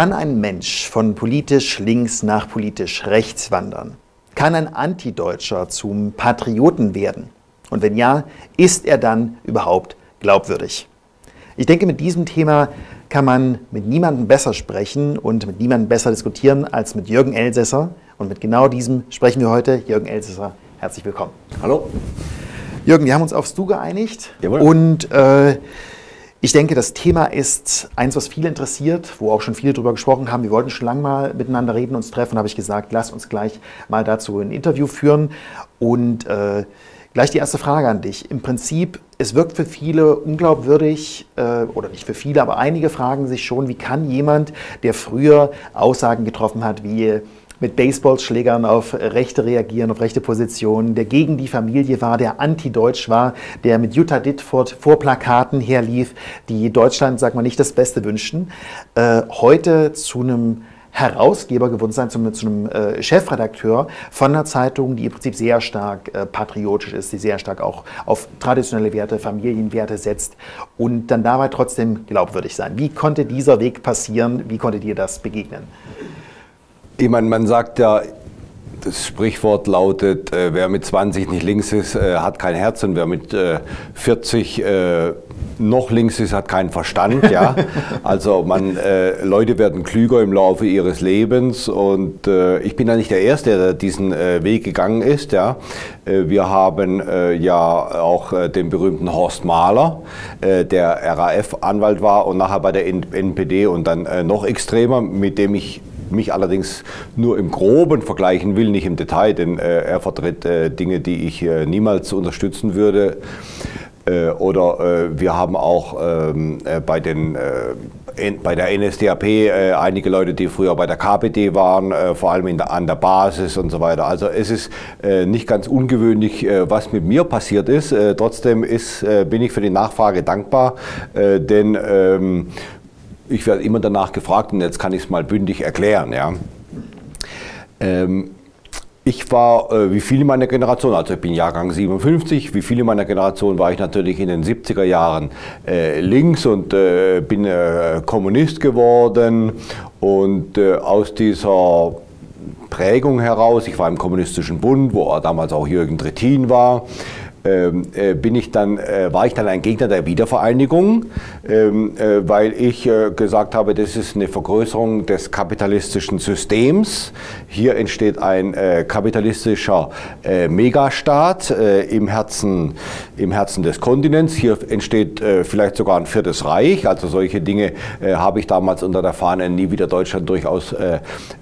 Kann ein Mensch von politisch links nach politisch rechts wandern? Kann ein Antideutscher zum Patrioten werden? Und wenn ja, ist er dann überhaupt glaubwürdig? Ich denke, mit diesem Thema kann man mit niemandem besser sprechen und mit niemandem besser diskutieren als mit Jürgen Elsässer. Und mit genau diesem sprechen wir heute. Jürgen Elsässer, herzlich willkommen. Hallo. Jürgen, wir haben uns aufs Du geeinigt. Jawohl. Und äh, ich denke, das Thema ist eins, was viele interessiert, wo auch schon viele darüber gesprochen haben. Wir wollten schon lange mal miteinander reden, uns treffen, habe ich gesagt, lass uns gleich mal dazu ein Interview führen. Und äh, gleich die erste Frage an dich. Im Prinzip, es wirkt für viele unglaubwürdig, äh, oder nicht für viele, aber einige fragen sich schon, wie kann jemand, der früher Aussagen getroffen hat, wie mit Baseballschlägern auf Rechte reagieren, auf rechte Positionen, der gegen die Familie war, der anti-deutsch war, der mit Jutta Dittfurt vor Plakaten herlief, die Deutschland, sag mal, nicht das Beste wünschten, äh, heute zu einem Herausgeber geworden sein, zu, zu einem äh, Chefredakteur von einer Zeitung, die im Prinzip sehr stark äh, patriotisch ist, die sehr stark auch auf traditionelle Werte, Familienwerte setzt und dann dabei trotzdem glaubwürdig sein. Wie konnte dieser Weg passieren? Wie konnte dir das begegnen? Ich meine, man sagt ja, das Sprichwort lautet, äh, wer mit 20 nicht links ist, äh, hat kein Herz und wer mit äh, 40 äh, noch links ist, hat keinen Verstand. Ja? Also man, äh, Leute werden klüger im Laufe ihres Lebens und äh, ich bin ja nicht der Erste, der diesen Weg gegangen ist. Ja? wir haben ja auch den berühmten Horst Mahler, der RAF-Anwalt war und nachher bei der NPD und dann noch extremer, mit dem ich mich allerdings nur im Groben vergleichen will, nicht im Detail, denn äh, er vertritt äh, Dinge, die ich äh, niemals unterstützen würde. Äh, oder äh, wir haben auch ähm, äh, bei, den, bei der NSDAP einige Leute, die früher bei der KPD waren, vor allem der, an der Basis und so weiter. Also es ist nicht ganz ungewöhnlich, was mit mir passiert ist. trotzdem ist, bin ich für die Nachfrage dankbar, denn ähm, ich werde immer danach gefragt und jetzt kann ich es mal bündig erklären. Ja. Ähm, ich war, äh, wie viele meiner Generation, also ich bin Jahrgang 57, wie viele meiner Generation war ich natürlich in den 70er Jahren äh, links und äh, bin äh, Kommunist geworden und äh, aus dieser Prägung heraus, ich war im Kommunistischen Bund, wo damals auch Jürgen Trittin war, bin ich dann, äh, war ich dann ein Gegner der Wiedervereinigung, ähm, äh, weil ich äh, gesagt habe, das ist eine Vergrößerung des kapitalistischen Systems. Hier entsteht ein äh, kapitalistischer äh, Megastaat im, Herzen, im Herzen des Kontinents. Hier entsteht vielleicht sogar ein viertes Reich. Also solche Dinge habe ich damals unter der Fahne Nie wieder Deutschland durchaus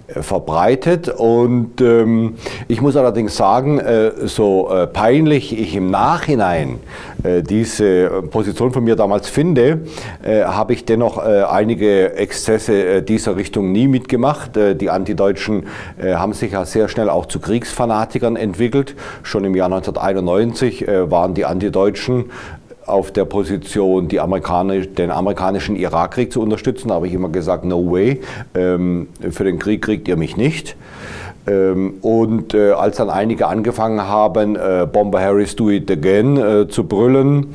verbreitet. Und ähm, ich muss allerdings sagen, so peinlich ich im Nachhinein äh, diese Position von mir damals finde, äh, habe ich dennoch äh, einige Exzesse äh, dieser Richtung nie mitgemacht. Äh, die Antideutschen äh, haben sich ja sehr schnell auch zu Kriegsfanatikern entwickelt. Schon im Jahr 1991 waren die Antideutschen auf der Position, Amerikanisch, den amerikanischen Irakkrieg zu unterstützen. Da habe ich immer gesagt, no way, ähm, für den Krieg kriegt ihr mich nicht. Ähm, und äh, als dann einige angefangen haben, äh, Bomber Harris do it again äh, zu brüllen,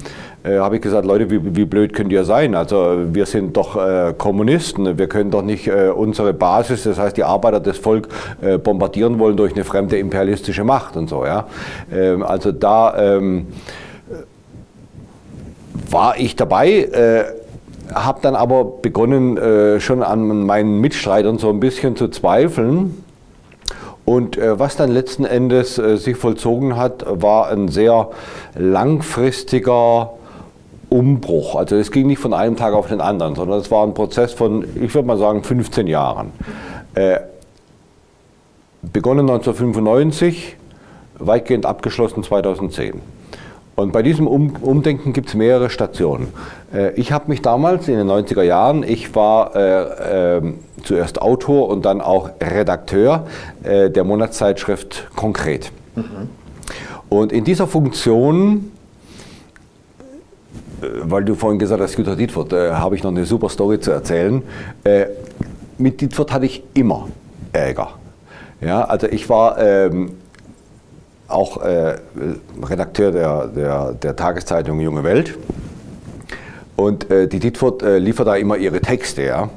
habe ich gesagt, Leute, wie, wie, blöd könnt ihr sein? Also wir sind doch äh, Kommunisten, wir können doch nicht äh, unsere Basis, das heißt die Arbeiter des Volk, äh, bombardieren wollen durch eine fremde imperialistische Macht und so. Ja? Ähm, also da ähm, war ich dabei, habe dann aber begonnen, schon an meinen Mitstreitern so ein bisschen zu zweifeln und äh, was dann letzten Endes äh, sich vollzogen hat, war ein sehr langfristiger Umbruch. Also es ging nicht von einem Tag auf den anderen, sondern es war ein Prozess von, ich würde mal sagen, 15 Jahren. Äh, begonnen 1995, weitgehend abgeschlossen 2010. Und bei diesem Umdenken gibt es mehrere Stationen. Äh, ich habe mich damals in den 90er Jahren, ich war äh, äh, zuerst Autor und dann auch Redakteur äh, der Monatszeitschrift Konkret. Mhm. Und in dieser Funktion, äh, weil du vorhin gesagt hast, Jutta Dietfurt, äh, habe ich noch eine super Story zu erzählen. mit Dietfurt hatte ich immer Ärger. Ja, also ich war ähm, auch äh, Redakteur der, der, der, Tageszeitung Junge Welt. Und äh, die Dietfurt äh, liefert da immer ihre Texte. Ja?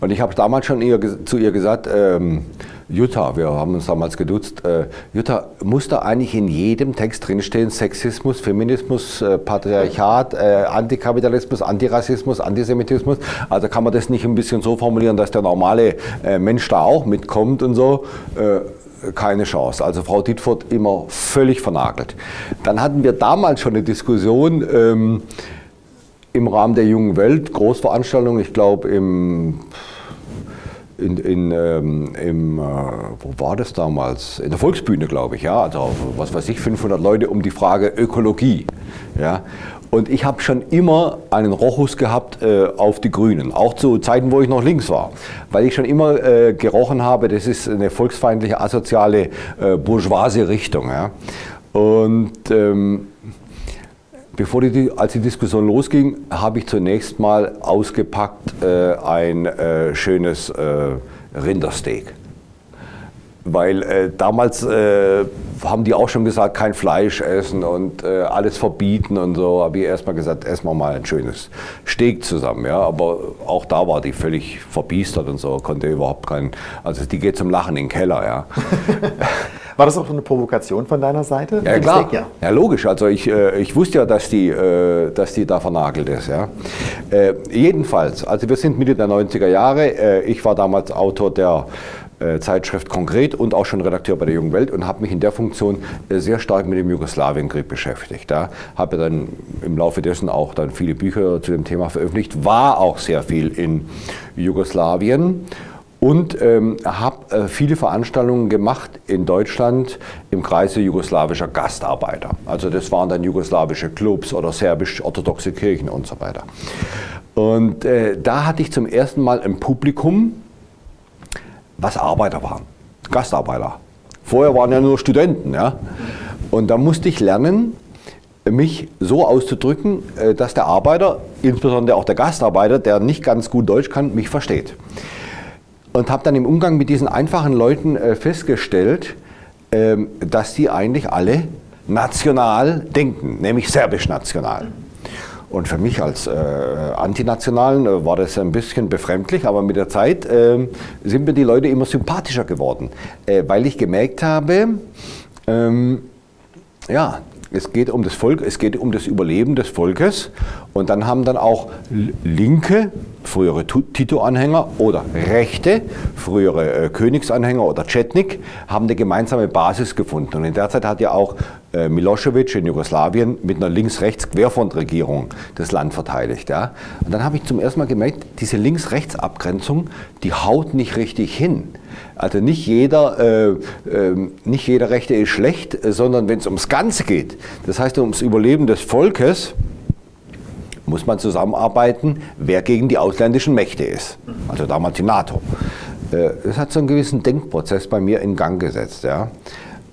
Und ich habe damals schon ihr, zu ihr gesagt, ähm, Jutta, wir haben uns damals geduzt, äh, Jutta, muss da eigentlich in jedem Text drinstehen Sexismus, Feminismus, äh, Patriarchat, äh, Antikapitalismus, Antirassismus, Antisemitismus? Also kann man das nicht ein bisschen so formulieren, dass der normale äh, Mensch da auch mitkommt und so? Keine Chance. Also Frau Dietfurt immer völlig vernagelt. Dann hatten wir damals schon eine Diskussion ähm, im Rahmen der jungen Welt, Großveranstaltung, ich glaube im in, in, ähm, im, äh, wo war das damals? In der Volksbühne, glaube ich, ja. Also, was weiß ich, 500 Leute um die Frage Ökologie. Ja. Und ich habe schon immer einen Rochus gehabt äh, auf die Grünen, auch zu Zeiten, wo ich noch links war, weil ich schon immer äh, gerochen habe, das ist eine volksfeindliche, asoziale, äh, bourgeoisie Richtung. Ja. Und ähm, Bevor die, als die Diskussion losging, habe ich zunächst mal ausgepackt äh, ein äh, schönes äh, Rindersteak. Weil äh, damals äh, haben die auch schon gesagt, kein Fleisch essen und äh, alles verbieten und so. Habe ich erstmal gesagt, essen wir mal ein schönes Steak zusammen. Ja? Aber auch da war die völlig verbiestert und so, konnte überhaupt kein. Also die geht zum Lachen in den Keller. Ja. War das auch so eine Provokation von deiner Seite? Ja, klar. Ja. ja. logisch. Also ich, äh, ich wusste ja, dass die, äh, dass die da vernagelt ist. Ja. Äh, jedenfalls, also wir sind Mitte der 90er Jahre. Ich war damals Autor der Zeitschrift Konkret und auch schon Redakteur bei der Jungen Welt und habe mich in der Funktion äh, sehr stark mit dem Jugoslawienkrieg beschäftigt. Da habe dann im Laufe dessen auch dann viele Bücher zu dem Thema veröffentlicht, war auch sehr viel in Jugoslawien und ähm, habe äh, viele Veranstaltungen gemacht in Deutschland im Kreise jugoslawischer Gastarbeiter. Also das waren dann jugoslawische Clubs oder serbisch-orthodoxe Kirchen und so weiter. Und äh, da hatte ich zum ersten Mal ein Publikum, was Arbeiter waren, Gastarbeiter. Vorher waren ja nur Studenten. Ja? Und da musste ich lernen, mich so auszudrücken, äh, dass der Arbeiter, insbesondere auch der Gastarbeiter, der nicht ganz gut Deutsch kann, mich versteht und habe dann im Umgang mit diesen einfachen Leuten äh, festgestellt, äh, dass die eigentlich alle national denken, nämlich serbisch-national. Und für mich als äh, Antinationalen äh, war das ein bisschen befremdlich, aber mit der Zeit äh, sind mir die Leute immer sympathischer geworden, äh, weil ich gemerkt habe, ähm, ja, es geht um das Volk, es geht um das Überleben des Volkes. Und dann haben dann auch Linke, frühere Tito-Anhänger oder Rechte, frühere äh, Königsanhänger oder Chetnik, haben eine gemeinsame Basis gefunden. Und in der Zeit hat ja auch äh, Milosevic in Jugoslawien mit einer Links-Rechts-Querfrontregierung das Land verteidigt. Ja. Und dann habe ich zum ersten Mal gemerkt, diese Links-Rechts-Abgrenzung, die haut nicht richtig hin. Also nicht jeder, äh, äh, nicht jeder Rechte ist schlecht, sondern wenn es ums Ganze geht, das heißt ums Überleben des Volkes, muss man zusammenarbeiten, wer gegen die ausländischen Mächte ist. Also damals die NATO. Äh, das hat so einen gewissen Denkprozess bei mir in Gang gesetzt. Ja.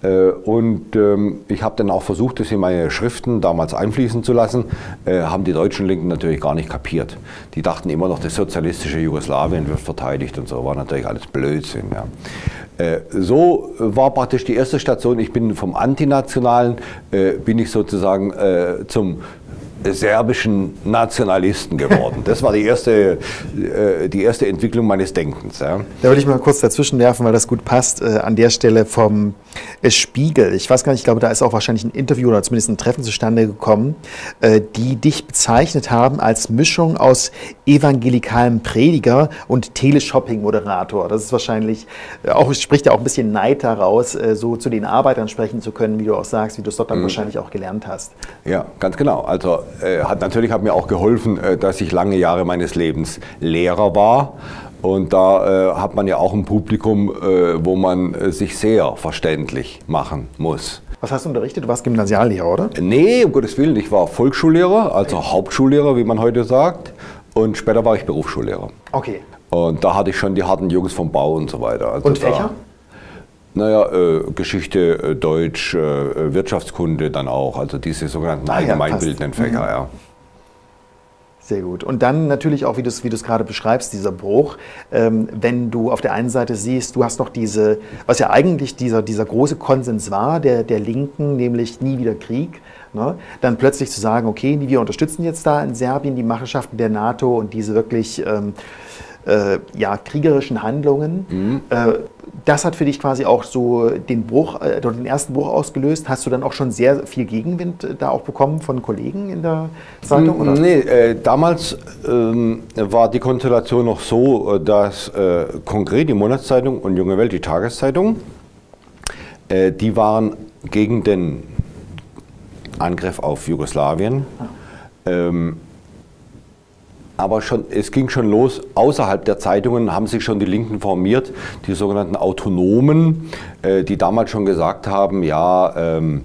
Äh, und ähm, ich habe dann auch versucht, das in meine Schriften damals einfließen zu lassen, äh, haben die deutschen Linken natürlich gar nicht kapiert. Die dachten immer noch, das sozialistische Jugoslawien wird verteidigt und so, war natürlich alles Blödsinn. Ja. Äh, so war praktisch die erste Station, ich bin vom Antinationalen, bin ich sozusagen zum serbischen Nationalisten geworden. Das war die erste, äh, die erste Entwicklung meines Denkens. Ja. Da würde ich mal kurz dazwischen werfen, weil das gut passt, äh, an der Stelle vom äh, Spiegel. Ich weiß gar nicht, ich glaube, da ist auch wahrscheinlich ein Interview oder zumindest ein Treffen zustande gekommen, die dich bezeichnet haben als Mischung aus evangelikalem Prediger und Teleshopping-Moderator. Das ist wahrscheinlich auch, spricht ja auch ein bisschen Neid daraus, so zu den Arbeitern sprechen zu können, wie du auch sagst, wie du es dort dann mhm. wahrscheinlich auch gelernt hast. Ja, ganz genau. Also äh, hat natürlich hat mir auch geholfen, äh, dass ich lange Jahre meines Lebens Lehrer war. Und da äh, hat man ja auch ein Publikum, äh, wo man äh, sich sehr verständlich machen muss. Was hast du unterrichtet? Du warst Gymnasiallehrer, oder? Nee, um Gottes Willen. Ich war Volksschullehrer, also Hauptschullehrer, wie man heute sagt. Und später war ich Berufsschullehrer. Okay. Und da hatte ich schon die harten Jungs vom Bau und so weiter. Also und Fächer? Naja, äh, Geschichte, äh, Deutsch, äh, Wirtschaftskunde dann auch, also diese sogenannten ah, allgemeinbildenden ja, Fächer, mhm. ja. Sehr gut. Und dann natürlich auch, wie du es wie gerade beschreibst, dieser Bruch, ähm, wenn du auf der einen Seite siehst, du hast noch diese, was ja eigentlich dieser, dieser große Konsens war, der, der Linken, nämlich nie wieder Krieg, ne? dann plötzlich zu sagen, okay, wir unterstützen jetzt da in Serbien die Machenschaften der NATO und diese wirklich... Ähm, äh, ja, kriegerischen Handlungen. Mhm. Äh, das hat für dich quasi auch so den Bruch, äh, den ersten Bruch ausgelöst. Hast du dann auch schon sehr viel Gegenwind äh, da auch bekommen von Kollegen in der Zeitung? Oder? Nee, äh, damals ähm, war die Konstellation noch so, äh, dass äh, konkret die Monatszeitung und Junge Welt, die Tageszeitung, äh, die waren gegen den Angriff auf Jugoslawien. Ah. Ähm, aber schon, es ging schon los, außerhalb der Zeitungen haben sich schon die Linken formiert, die sogenannten Autonomen, äh, die damals schon gesagt haben, ja, ähm,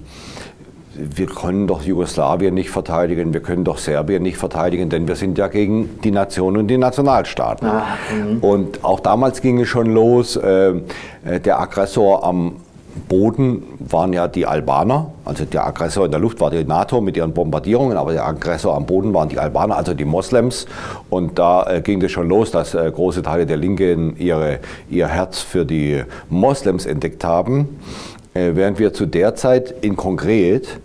wir können doch Jugoslawien nicht verteidigen, wir können doch Serbien nicht verteidigen, denn wir sind ja gegen die Nationen und die Nationalstaaten. Ah, und auch damals ging es schon los, äh, äh der Aggressor am Boden waren ja die Albaner, also der Aggressor in der Luft war die NATO mit ihren Bombardierungen, aber der Aggressor am Boden waren die Albaner, also die Moslems. Und da äh, ging es schon los, dass äh, große Teile der Linken ihre, ihr Herz für die Moslems entdeckt haben, äh, während wir zu der Zeit in konkret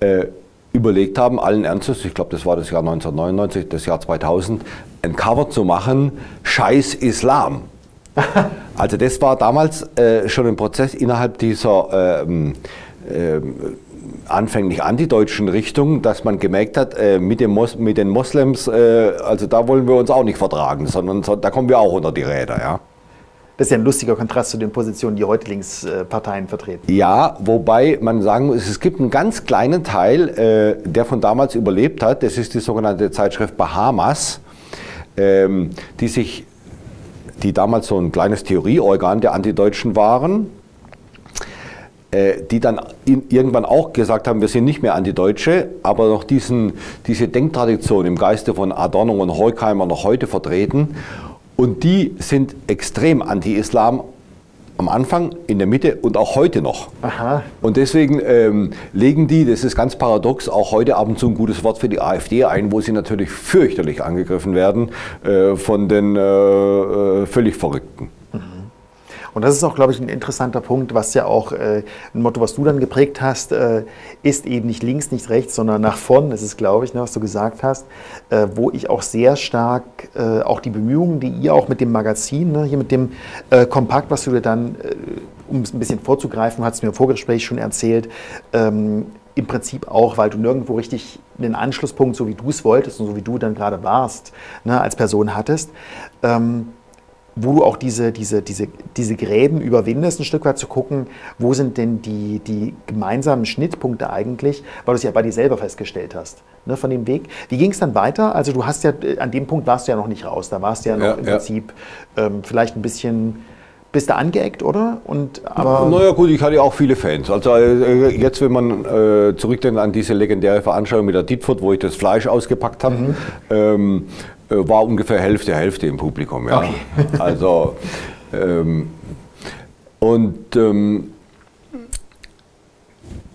äh, überlegt haben, allen Ernstes, ich glaube, das war das Jahr 1999, das Jahr 2000, ein Cover zu machen, Scheiß Islam. Also das war damals äh, schon ein Prozess innerhalb dieser ähm, äh, anfänglich antideutschen Richtung, dass man gemerkt hat, äh, mit, dem Mos mit den Moslems, äh, also da wollen wir uns auch nicht vertragen, sondern so, da kommen wir auch unter die Räder. Ja. Das ist ja ein lustiger Kontrast zu den Positionen, die heute Linksparteien vertreten. Ja, wobei man sagen muss, es gibt einen ganz kleinen Teil, äh, der von damals überlebt hat. Das ist die sogenannte Zeitschrift Bahamas, ähm, die sich die damals so ein kleines Theorieorgan der Antideutschen waren, äh, die dann irgendwann auch gesagt haben, wir sind nicht mehr Antideutsche, aber noch diesen, diese Denktradition im Geiste von Adorno und Horkheimer noch heute vertreten. Und die sind extrem anti-Islam, am Anfang, in der Mitte und auch heute noch. Aha. Und deswegen ähm, legen die, das ist ganz paradox, auch heute ab und zu ein gutes Wort für die AfD ein, wo sie natürlich fürchterlich angegriffen werden äh, von den äh, äh völlig Verrückten. Und das ist auch, glaube ich, ein interessanter Punkt, was ja auch äh, ein Motto, was du dann geprägt hast, äh, ist eben nicht links, nicht rechts, sondern nach vorn, das ist, glaube ich, ne, was du gesagt hast, äh, wo ich auch sehr stark äh, auch die Bemühungen, die ihr auch mit dem Magazin, ne, hier mit dem äh, Kompakt, was du dir dann, äh, um es ein bisschen vorzugreifen, hast du mir im Vorgespräch schon erzählt, ähm, im Prinzip auch, weil du nirgendwo richtig einen Anschlusspunkt, so wie du es wolltest und so wie du dann gerade warst, ne, als Person hattest. Ähm, wo du auch diese, diese, diese, diese Gräben überwindest, ein Stück weit zu gucken, wo sind denn die, die gemeinsamen Schnittpunkte eigentlich, weil du es ja bei dir selber festgestellt hast, ne, von dem Weg. Wie ging es dann weiter? Also du hast ja, an dem Punkt warst du ja noch nicht raus, da warst du ja noch ja, im ja. Prinzip ähm, vielleicht ein bisschen bist du angeeckt, oder? Und, aber naja gut, ich hatte auch viele Fans. Also äh, jetzt, wenn man äh, zurückdenkt an diese legendäre Veranstaltung mit der Ditfurt, wo ich das Fleisch ausgepackt habe, mhm. ähm, äh, war ungefähr Hälfte, Hälfte im Publikum. Ja. Okay. also, ähm, und ähm,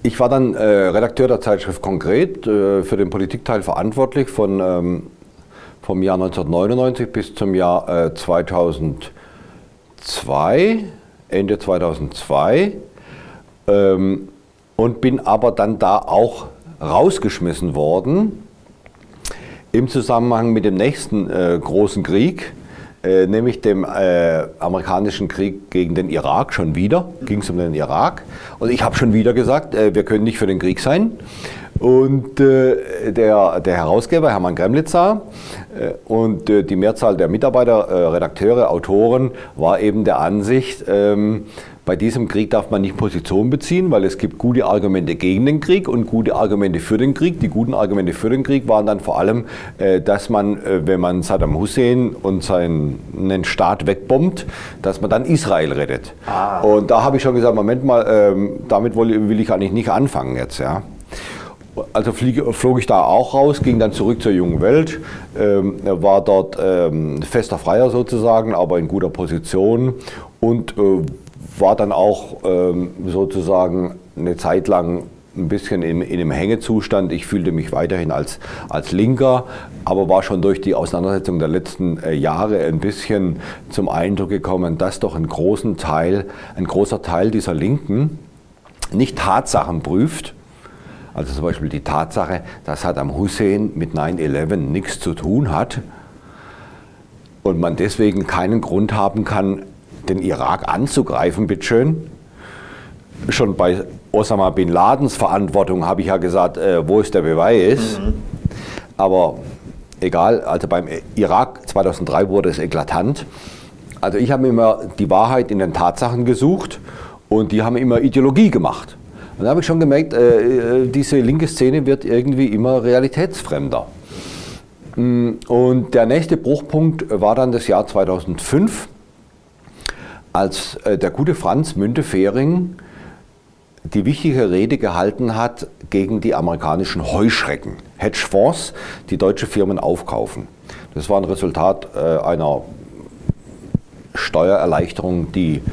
ich war dann äh, Redakteur der Zeitschrift Konkret, äh, für den Politikteil verantwortlich von, ähm, vom Jahr 1999 bis zum Jahr 2002, äh, Ende 2002. Ähm, und bin aber dann da auch rausgeschmissen worden im Zusammenhang mit dem nächsten äh, großen Krieg, äh, nämlich dem äh, amerikanischen Krieg gegen den Irak schon wieder, ging es um den Irak. Und ich habe schon wieder gesagt, äh, wir können nicht für den Krieg sein. Und äh, der, der Herausgeber, Hermann Gremlitzer, äh, und die Mehrzahl der Mitarbeiter, Redakteure, Autoren war eben der Ansicht, ähm, bei diesem Krieg darf man nicht Position beziehen, weil es gibt gute Argumente gegen den Krieg und gute Argumente für den Krieg. Die guten Argumente für den Krieg waren dann vor allem, äh, dass man, äh, wenn man Saddam Hussein und seinen Staat wegbombt, dass man dann Israel rettet. Ah. Und da habe ich schon gesagt, Moment mal, ähm, damit will ich eigentlich nicht anfangen jetzt. Ja. Also fliege, flog ich da auch raus, ging dann zurück zur jungen Welt, ähm, war dort ähm, fester Freier sozusagen, aber in guter Position und äh, war dann auch ähm, sozusagen eine Zeit lang ein bisschen in, in einem Hängezustand. Ich fühlte mich weiterhin als, als Linker, aber war schon durch die Auseinandersetzung der letzten äh, Jahre ein bisschen zum Eindruck gekommen, dass doch ein, großen Teil, ein großer Teil dieser Linken nicht Tatsachen prüft, also zum Beispiel die Tatsache, dass Saddam Hussein mit 9-11 nichts zu tun hat, und man deswegen keinen Grund haben kann, den Irak anzugreifen, bitteschön. Schon bei Osama bin Ladens Verantwortung habe ich ja gesagt, äh, wo ist der Beweis. Mhm. Aber egal, also beim Irak 2003 wurde es eklatant. Also ich habe immer die Wahrheit in den Tatsachen gesucht und die haben immer Ideologie gemacht. Und da habe ich schon gemerkt, äh, äh, diese linke Szene wird irgendwie immer realitätsfremder. Mm, und der nächste Bruchpunkt war dann das Jahr 2005, als äh, der gute Franz Müntefering die wichtige Rede gehalten hat gegen die amerikanischen Heuschrecken, Hedgefonds, die deutsche Firmen aufkaufen. Das war ein Resultat äh, einer Steuererleichterung, die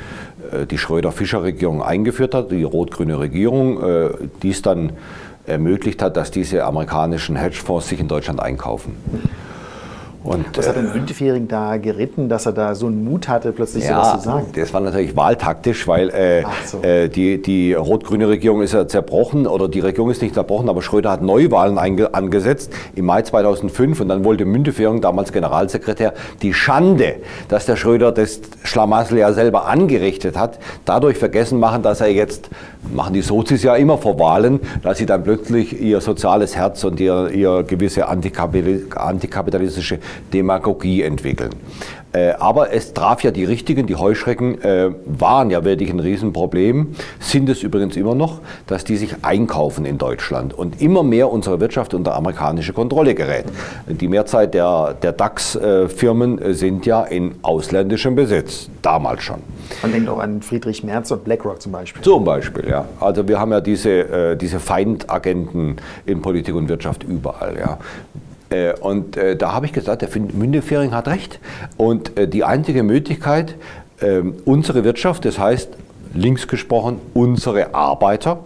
äh, die Schröder-Fischer-Regierung eingeführt hat, die rot-grüne Regierung, die es dann ermöglicht hat, dass diese amerikanischen Hedgefonds sich in Deutschland einkaufen. Und, Was hat denn Müntefering da geritten, dass er da so einen Mut hatte, plötzlich ja, sowas zu sagen? Das war natürlich wahltaktisch, weil äh, so. äh, die, die rot-grüne Regierung ist ja zerbrochen oder die Regierung ist nicht zerbrochen, aber Schröder hat Neuwahlen angesetzt im Mai 2005 und dann wollte Müntefering, damals Generalsekretär, die Schande, dass der Schröder das Schlamassel ja selber angerichtet hat, dadurch vergessen machen, dass er jetzt, machen die Sozis ja immer vor Wahlen, dass sie dann plötzlich ihr soziales Herz und ihr, ihr gewisse antikapitalistische Demagogie entwickeln. Äh, aber es traf ja die Richtigen, die Heuschrecken äh, waren ja wirklich ein Riesenproblem, sind es übrigens immer noch, dass die sich einkaufen in Deutschland und immer mehr unsere Wirtschaft unter amerikanische Kontrolle gerät. Die Mehrzahl der, der DAX-Firmen sind ja in ausländischem Besitz, damals schon. Man denkt auch an Friedrich Merz und BlackRock zum Beispiel. Zum Beispiel, ja. Also wir haben ja diese, äh, diese Feindagenten in Politik und Wirtschaft überall. Ja. Äh, und äh, da habe ich gesagt, der Mündefering hat recht. Und äh, die einzige Möglichkeit, ähm, unsere Wirtschaft, das heißt links gesprochen, unsere Arbeiter,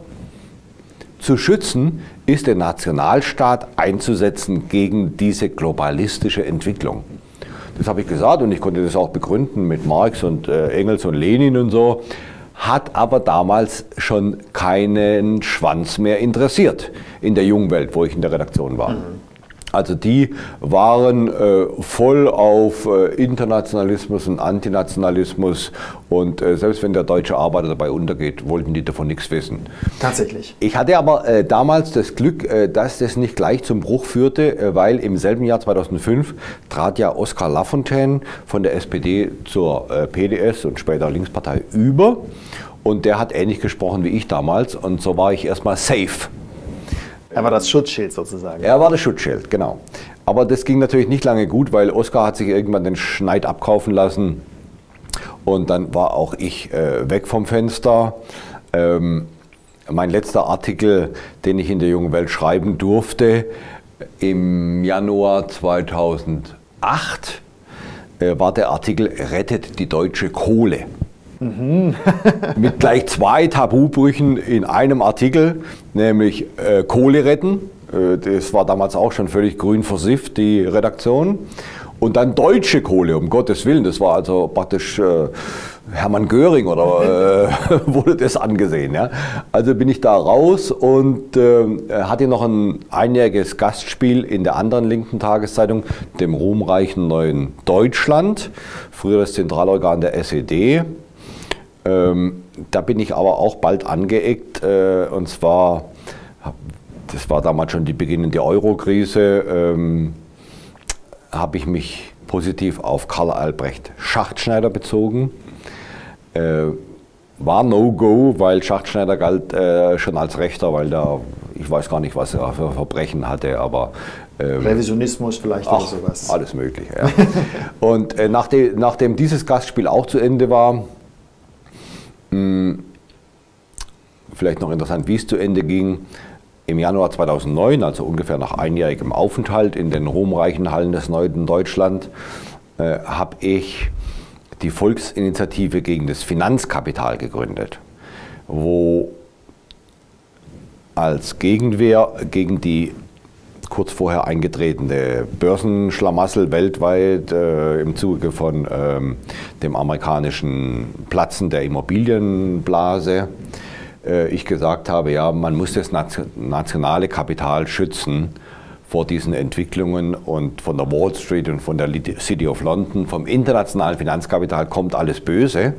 zu schützen, ist der Nationalstaat einzusetzen gegen diese globalistische Entwicklung. Das habe ich gesagt und ich konnte das auch begründen mit Marx und Engels und Lenin und so, hat aber damals schon keinen Schwanz mehr interessiert in der jungen Welt, wo ich in der Redaktion war. Mhm. Also die waren äh, voll auf äh, Internationalismus und Antinationalismus und äh, selbst wenn der deutsche Arbeiter dabei untergeht, wollten die davon nichts wissen. Tatsächlich. Ich hatte aber äh, damals das Glück, äh, dass das nicht gleich zum Bruch führte, äh, weil im selben Jahr 2005 trat ja Oskar Lafontaine von der SPD zur PDS und später Linkspartei über und der hat ähnlich gesprochen wie ich damals und so war ich erstmal safe. Er war das Schutzschild sozusagen. Er war das Schutzschild, genau. Aber das ging natürlich nicht lange gut, weil Oskar hat sich irgendwann den Schneid abkaufen lassen. Und dann war auch ich äh, weg vom Fenster. Ähm, mein letzter Artikel, den ich in der jungen Welt schreiben durfte, im Januar 2008, äh, war der Artikel Rettet die deutsche Kohle. Mhm. mit gleich zwei Tabubrüchen in einem Artikel, nämlich äh, Kohle retten. Äh, das war damals auch schon völlig grün versifft, die Redaktion. Und dann deutsche Kohle, um Gottes Willen. Das war also praktisch äh, Hermann Göring oder äh, wurde das angesehen. Ja? Also bin ich da raus und äh, hatte noch ein einjähriges Gastspiel in der anderen linken Tageszeitung, dem ruhmreichen Neuen Deutschland, früher das Zentralorgan der SED. Ähm, da bin ich aber auch bald angeeckt äh, und zwar, das war damals schon die beginnende Euro-Krise, ähm, habe ich mich positiv auf Karl Albrecht Schachtschneider bezogen. Äh, war No-Go, weil Schachtschneider galt äh, schon als Rechter, weil da, ich weiß gar nicht, was er für Verbrechen hatte, aber ähm, Revisionismus vielleicht ach, oder sowas. Alles Mögliche, ja. Und äh, nachdem, nachdem dieses Gastspiel auch zu Ende war, vielleicht noch interessant, wie es zu Ende ging. Im Januar 2009, also ungefähr nach einjährigem Aufenthalt in den ruhmreichen Hallen des Neuen Deutschland, äh, habe ich die Volksinitiative gegen das Finanzkapital gegründet, wo als Gegenwehr gegen die kurz vorher eingetretene Börsenschlamassel weltweit äh, im Zuge von ähm, dem amerikanischen Platzen der Immobilienblase. Äh, ich gesagt habe, ja, man muss das nationale Kapital schützen vor diesen Entwicklungen und von der Wall Street und von der City of London, vom internationalen Finanzkapital kommt alles Böse.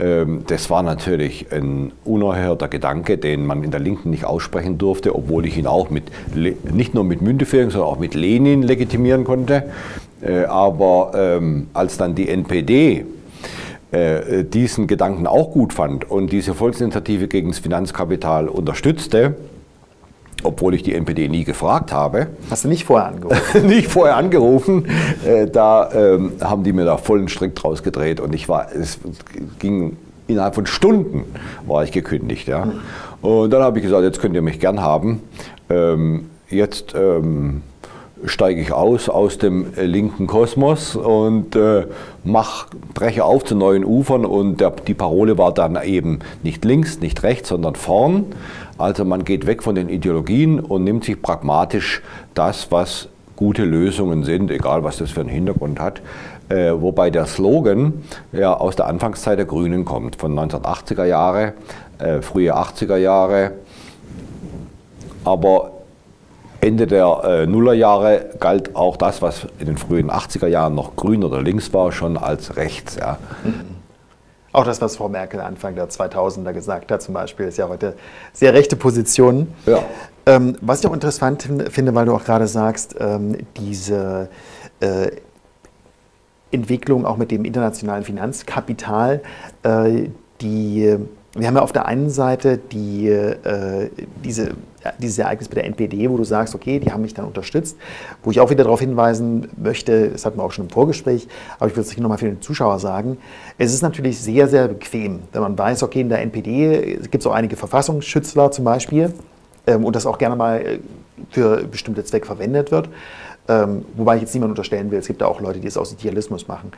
Ähm, das war natürlich ein unerhörter Gedanke, den man in der Linken nicht aussprechen durfte, obwohl ich ihn auch mit, nicht nur mit Müntefering, sondern auch mit Lenin legitimieren konnte. Äh, aber ähm, als dann die NPD äh, diesen Gedanken auch gut fand und diese Volksinitiative gegen das Finanzkapital unterstützte, obwohl ich die NPD nie gefragt habe. Hast du nicht vorher angerufen? nicht vorher angerufen. Äh, da ähm, haben die mir da vollen Strick draus gedreht und ich war, es ging innerhalb von Stunden war ich gekündigt. Ja. Und dann habe ich gesagt, jetzt könnt ihr mich gern haben. Ähm, jetzt ähm, steige ich aus aus dem linken Kosmos und äh, mach, breche auf zu neuen Ufern und der, die Parole war dann eben nicht links, nicht rechts, sondern vorn. Also man geht weg von den Ideologien und nimmt sich pragmatisch das, was gute Lösungen sind, egal was das für einen Hintergrund hat. Äh, wobei der Slogan ja aus der Anfangszeit der Grünen kommt, von 1980er Jahre, äh, frühe 80er Jahre. Aber Ende der äh, Nullerjahre galt auch das, was in den frühen 80er Jahren noch grün oder links war, schon als rechts. Ja. Mhm. Auch das, was Frau Merkel Anfang der 2000er gesagt hat, zum Beispiel, ist ja heute sehr rechte Position. Ja. Ähm, was ich auch interessant finde, weil du auch gerade sagst, ähm, diese äh, Entwicklung auch mit dem internationalen Finanzkapital, äh, die wir haben ja auf der einen Seite die, äh, diese, dieses Ereignis mit der NPD, wo du sagst, okay, die haben mich dann unterstützt, wo ich auch wieder darauf hinweisen möchte, das hatten wir auch schon im Vorgespräch, aber ich würde es nochmal für den Zuschauer sagen, es ist natürlich sehr, sehr bequem, wenn man weiß, okay, in der NPD gibt es auch einige Verfassungsschützler zum Beispiel ähm, und das auch gerne mal äh, für bestimmte Zwecke verwendet wird. Ähm, wobei ich jetzt niemand unterstellen will, es gibt da auch Leute, die es aus Idealismus machen.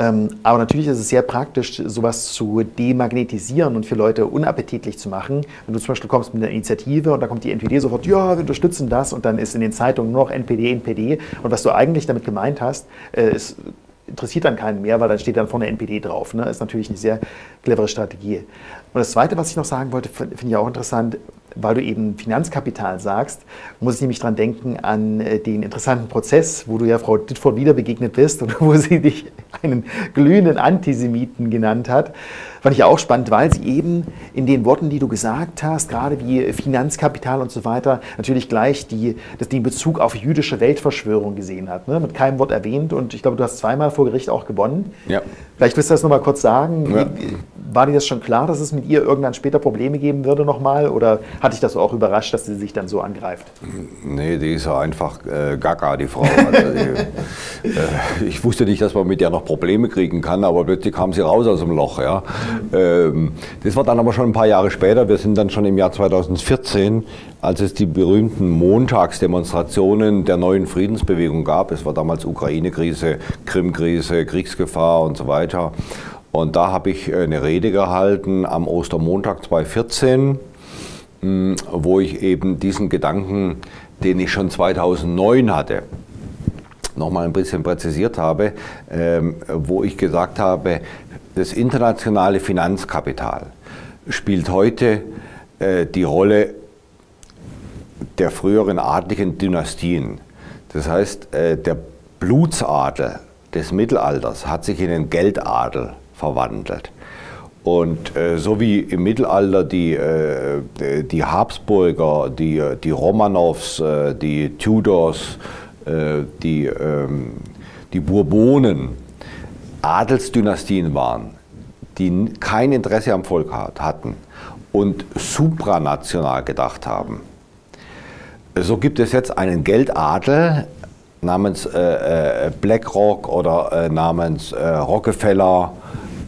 Ähm, aber natürlich ist es sehr praktisch, sowas zu demagnetisieren und für Leute unappetitlich zu machen. Wenn du zum Beispiel kommst mit einer Initiative und da kommt die NPD sofort, ja, wir unterstützen das und dann ist in den Zeitungen nur noch NPD, NPD und was du eigentlich damit gemeint hast, äh, ist interessiert dann keinen mehr, weil dann steht dann vorne NPD drauf. Ne? Ist natürlich eine sehr clevere Strategie. Und das Zweite, was ich noch sagen wollte, finde ich auch interessant, weil du eben Finanzkapital sagst, muss ich nämlich dran denken an äh, den interessanten Prozess, wo du ja Frau Dittfurt wieder begegnet bist und wo sie dich einen glühenden Antisemiten genannt hat. Fand ich auch spannend, weil sie eben in den Worten, die du gesagt hast, gerade wie Finanzkapital und so weiter, natürlich gleich die, das, den Bezug auf jüdische Weltverschwörung gesehen hat. Ne? Mit keinem Wort erwähnt und ich glaube, du hast zweimal vor Gericht auch gewonnen. Ja. Vielleicht willst du das nochmal kurz sagen. Ja. War dir das schon klar, dass es mit ihr irgendwann später Probleme geben würde nochmal? Oder hat dich das auch überrascht, dass sie sich dann so angreift? Nee, die ist ja einfach äh, gaga, die Frau. Also die, äh, ich wusste nicht, dass man mit der noch Probleme kriegen kann, aber plötzlich kam sie raus aus dem Loch. Ja. Ähm, das war dann aber schon ein paar Jahre später. Wir sind dann schon im Jahr 2014, als es die berühmten Montagsdemonstrationen der neuen Friedensbewegung gab. Es war damals Ukraine-Krise, Krim-Krise, Kriegsgefahr und so weiter. Und da habe ich äh, eine Rede gehalten am Ostermontag 2014, hm, wo ich eben diesen Gedanken, den ich schon 2009 hatte, nochmal ein bisschen präzisiert habe, ähm, wo ich gesagt habe, das internationale Finanzkapital spielt heute äh, die Rolle der früheren adligen Dynastien. Das heißt, äh, der Blutsadel des Mittelalters hat sich in den Geldadel verwandelt. Und äh, so wie im Mittelalter die, äh, die Habsburger, die, die Romanows, äh, die Tudors, äh, die, ähm, die Bourbonen Adelsdynastien waren, die kein Interesse am Volk hatten und supranational gedacht haben. So gibt es jetzt einen Geldadel namens äh, äh BlackRock oder äh, namens äh, Rockefeller,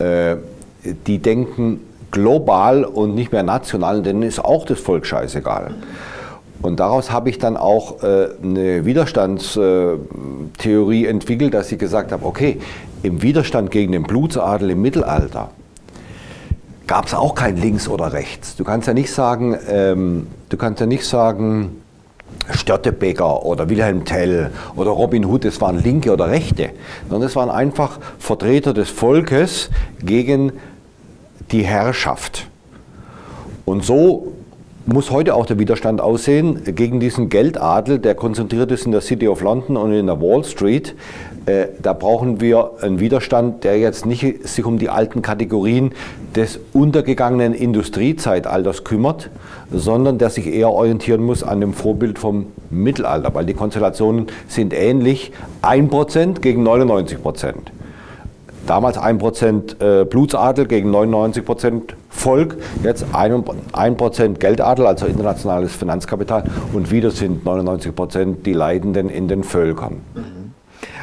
äh, die denken global und nicht mehr national, denn ist auch das Volk scheißegal. Und daraus habe ich dann auch äh, eine Widerstandstheorie entwickelt, dass ich gesagt habe, okay, im Widerstand gegen den Blutsadel im Mittelalter gab es auch kein Links oder Rechts. Du kannst ja nicht sagen, ähm, du kannst ja nicht sagen, Störtebeker oder Wilhelm Tell oder Robin Hood, das waren Linke oder Rechte, sondern es waren einfach Vertreter des Volkes gegen die Herrschaft. Und so muss heute auch der Widerstand aussehen gegen diesen Geldadel, der konzentriert ist in der City of London und in der Wall Street. Äh, da brauchen wir einen Widerstand, der jetzt nicht sich um die alten Kategorien des untergegangenen Industriezeitalters kümmert, sondern der sich eher orientieren muss an dem Vorbild vom Mittelalter, weil die Konstellationen sind ähnlich, 1% gegen 99%. Damals 1% äh, Blutsadel gegen 99% Volk, jetzt 1% Geldadel, also internationales Finanzkapital und wieder sind 99% die Leidenden in den Völkern. Mhm.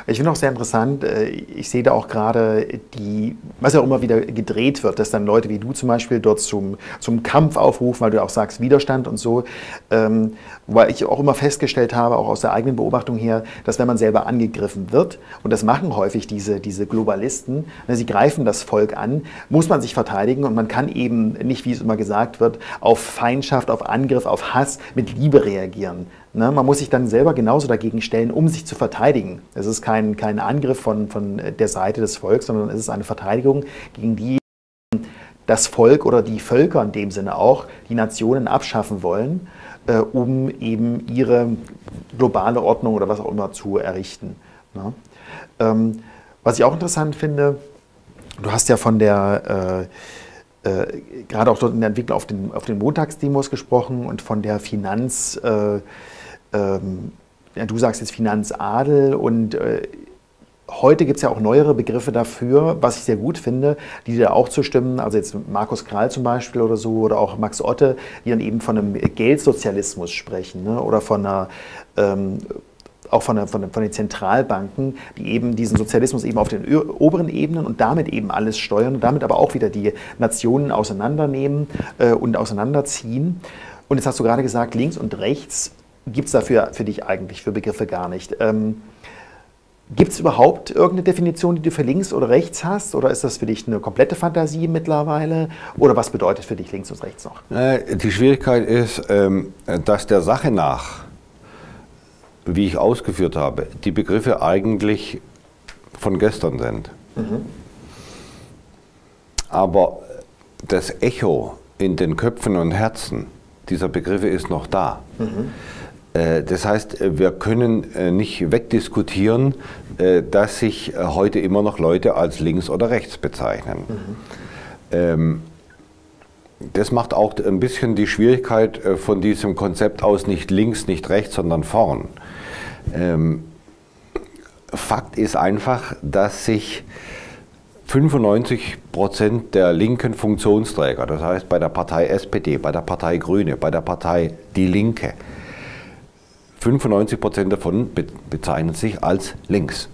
Ich finde auch sehr interessant, äh, ich sehe da auch gerade die, was ja auch immer wieder gedreht wird, dass dann Leute wie du zum Beispiel dort zum, zum Kampf aufrufen, weil du auch sagst Widerstand und so. Ähm, weil ich auch immer festgestellt habe, auch aus der eigenen Beobachtung her, dass wenn man selber angegriffen wird, und das machen häufig diese, diese Globalisten, ne, sie greifen das Volk an, muss man sich verteidigen und man kann eben nicht, wie es immer gesagt wird, auf Feindschaft, auf Angriff, auf Hass mit Liebe reagieren. Ne? Man muss sich dann selber genauso dagegen stellen, um sich zu verteidigen. Es ist kein, kein Angriff von, von der Seite des Volkes, sondern es ist eine Verteidigung gegen die das Volk oder die Völker in dem Sinne auch, die Nationen abschaffen wollen, äh, um eben ihre globale Ordnung oder was auch immer zu errichten. Ne? Ähm, was ich auch interessant finde, du hast ja von der äh, äh, gerade auch dort in der Entwicklung auf den, auf den Montagsdemos gesprochen und von der Finanz, äh, ähm, ja, du sagst jetzt Finanzadel und äh, heute gibt es ja auch neuere Begriffe dafür, was ich sehr gut finde, die da auch zustimmen. Also jetzt Markus Kral zum Beispiel oder so oder auch Max Otte, die dann eben von einem Geldsozialismus sprechen ne? oder von einer ähm, auch von, der, von, der, von, den Zentralbanken, die eben diesen Sozialismus eben auf den oberen Ebenen und damit eben alles steuern und damit aber auch wieder die Nationen auseinandernehmen äh, und auseinanderziehen. Und jetzt hast du gerade gesagt, links und rechts gibt es dafür für dich eigentlich für Begriffe gar nicht. Ähm, Gibt es überhaupt irgendeine Definition, die du für links oder rechts hast? Oder ist das für dich eine komplette Fantasie mittlerweile? Oder was bedeutet für dich links und rechts noch? Die Schwierigkeit ist, ähm, dass der Sache nach, wie ich ausgeführt habe, die Begriffe eigentlich von gestern sind. Mhm. Aber das Echo in den Köpfen und Herzen dieser Begriffe ist noch da. Mhm. Äh, das heißt, äh, wir können äh, nicht wegdiskutieren, dass sich heute immer noch Leute als links oder rechts bezeichnen. Mhm. Das macht auch ein bisschen die Schwierigkeit von diesem Konzept aus nicht links, nicht rechts, sondern vorn. Ähm, Fakt ist einfach, dass sich 95 Prozent der linken Funktionsträger, das heißt bei der Partei SPD, bei der Partei Grüne, bei der Partei Die Linke, 95 Prozent davon bezeichnen sich als links.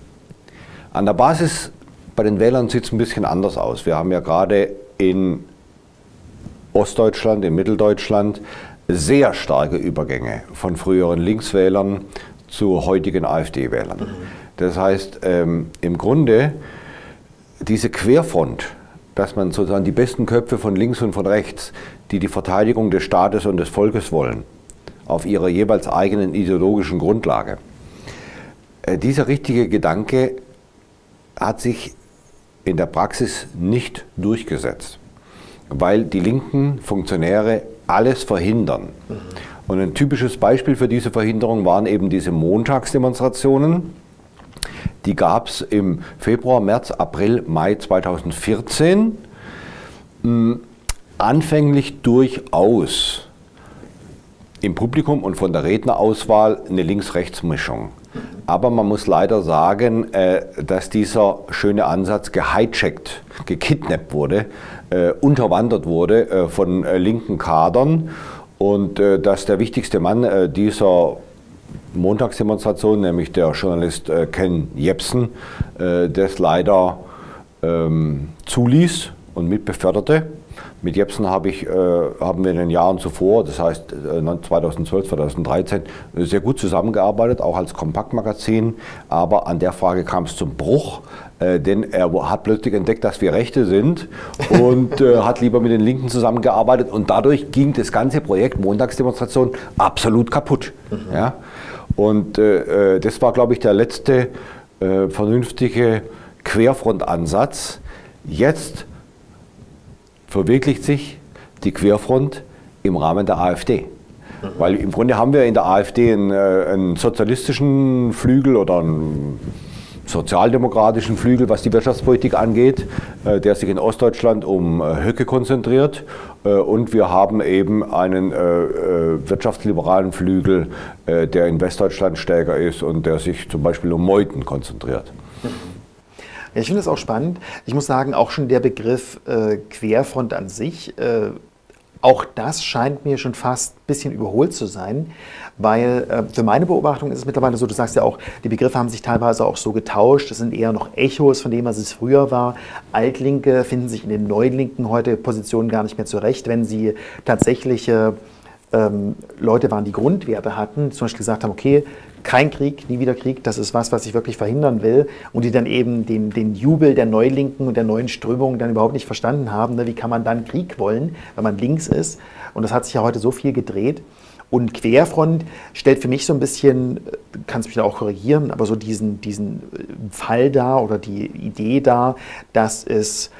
An der Basis bei den Wählern sieht es ein bisschen anders aus. Wir haben ja gerade in Ostdeutschland, in Mitteldeutschland sehr starke Übergänge von früheren Linkswählern zu heutigen AfD-Wählern. Das heißt, ähm, im Grunde diese Querfront, dass man sozusagen die besten Köpfe von links und von rechts, die die Verteidigung des Staates und des Volkes wollen, auf ihrer jeweils eigenen ideologischen Grundlage. Äh, dieser richtige Gedanke hat sich in der Praxis nicht durchgesetzt, weil die linken Funktionäre alles verhindern. Und ein typisches Beispiel für diese Verhinderung waren eben diese Montagsdemonstrationen. Die gab es im Februar, März, April, Mai 2014. Hm, anfänglich durchaus im Publikum und von der Rednerauswahl eine Links-Rechts-Mischung. Aber man muss leider sagen, äh, dass dieser schöne Ansatz gehijackt, gekidnappt wurde, äh, unterwandert wurde äh, von linken Kadern und dass der wichtigste Mann dieser Montagsdemonstration, nämlich der Journalist Ken Jepsen, das leider ähm, zuließ und mitbeförderte. Mit Jepsen habe ich, äh, haben wir in den Jahren zuvor, das heißt äh, 2012, 2013, sehr gut zusammengearbeitet, auch als Kompaktmagazin. Aber an der Frage kam es zum Bruch, äh, denn er hat plötzlich entdeckt, dass wir Rechte sind und äh, hat lieber mit den Linken zusammengearbeitet. Und dadurch ging das ganze Projekt Montagsdemonstration absolut kaputt. Mhm. Ja? Und äh, äh, das war, glaube ich, der letzte vernünftige Querfrontansatz. Jetzt verwirklicht sich die Querfront im Rahmen der AfD. Weil im Grunde haben wir in der AfD einen, äh, einen sozialistischen Flügel oder einen sozialdemokratischen Flügel, was die Wirtschaftspolitik angeht, äh, der sich in Ostdeutschland um äh, Höcke konzentriert. Und wir haben eben einen wirtschaftsliberalen Flügel, der in Westdeutschland stärker ist und der sich zum Beispiel um Meuthen konzentriert. Ja, ich finde es auch spannend. Ich muss sagen, auch schon der Begriff äh, Querfront an sich äh, auch das scheint mir schon fast ein bisschen überholt zu sein, weil äh, für meine Beobachtung ist es mittlerweile so, du sagst ja auch, die Begriffe haben sich teilweise auch so getauscht, es sind eher noch Echos von dem, was es früher war. Altlinke finden sich in den Neulinken heute Positionen gar nicht mehr zurecht, wenn sie tatsächliche ähm, Leute waren, die Grundwerte hatten, zum Beispiel gesagt haben, okay, kein Krieg, nie wieder Krieg, das ist was, was ich wirklich verhindern will. Und die dann eben den, den Jubel der Neulinken und der neuen Strömungen dann überhaupt nicht verstanden haben. Ne? Wie kann man dann Krieg wollen, wenn man links ist? Und das hat sich ja heute so viel gedreht. Und Querfront stellt für mich so ein bisschen, kannst mich da auch korrigieren, aber so diesen, diesen Fall da oder die Idee da, dass es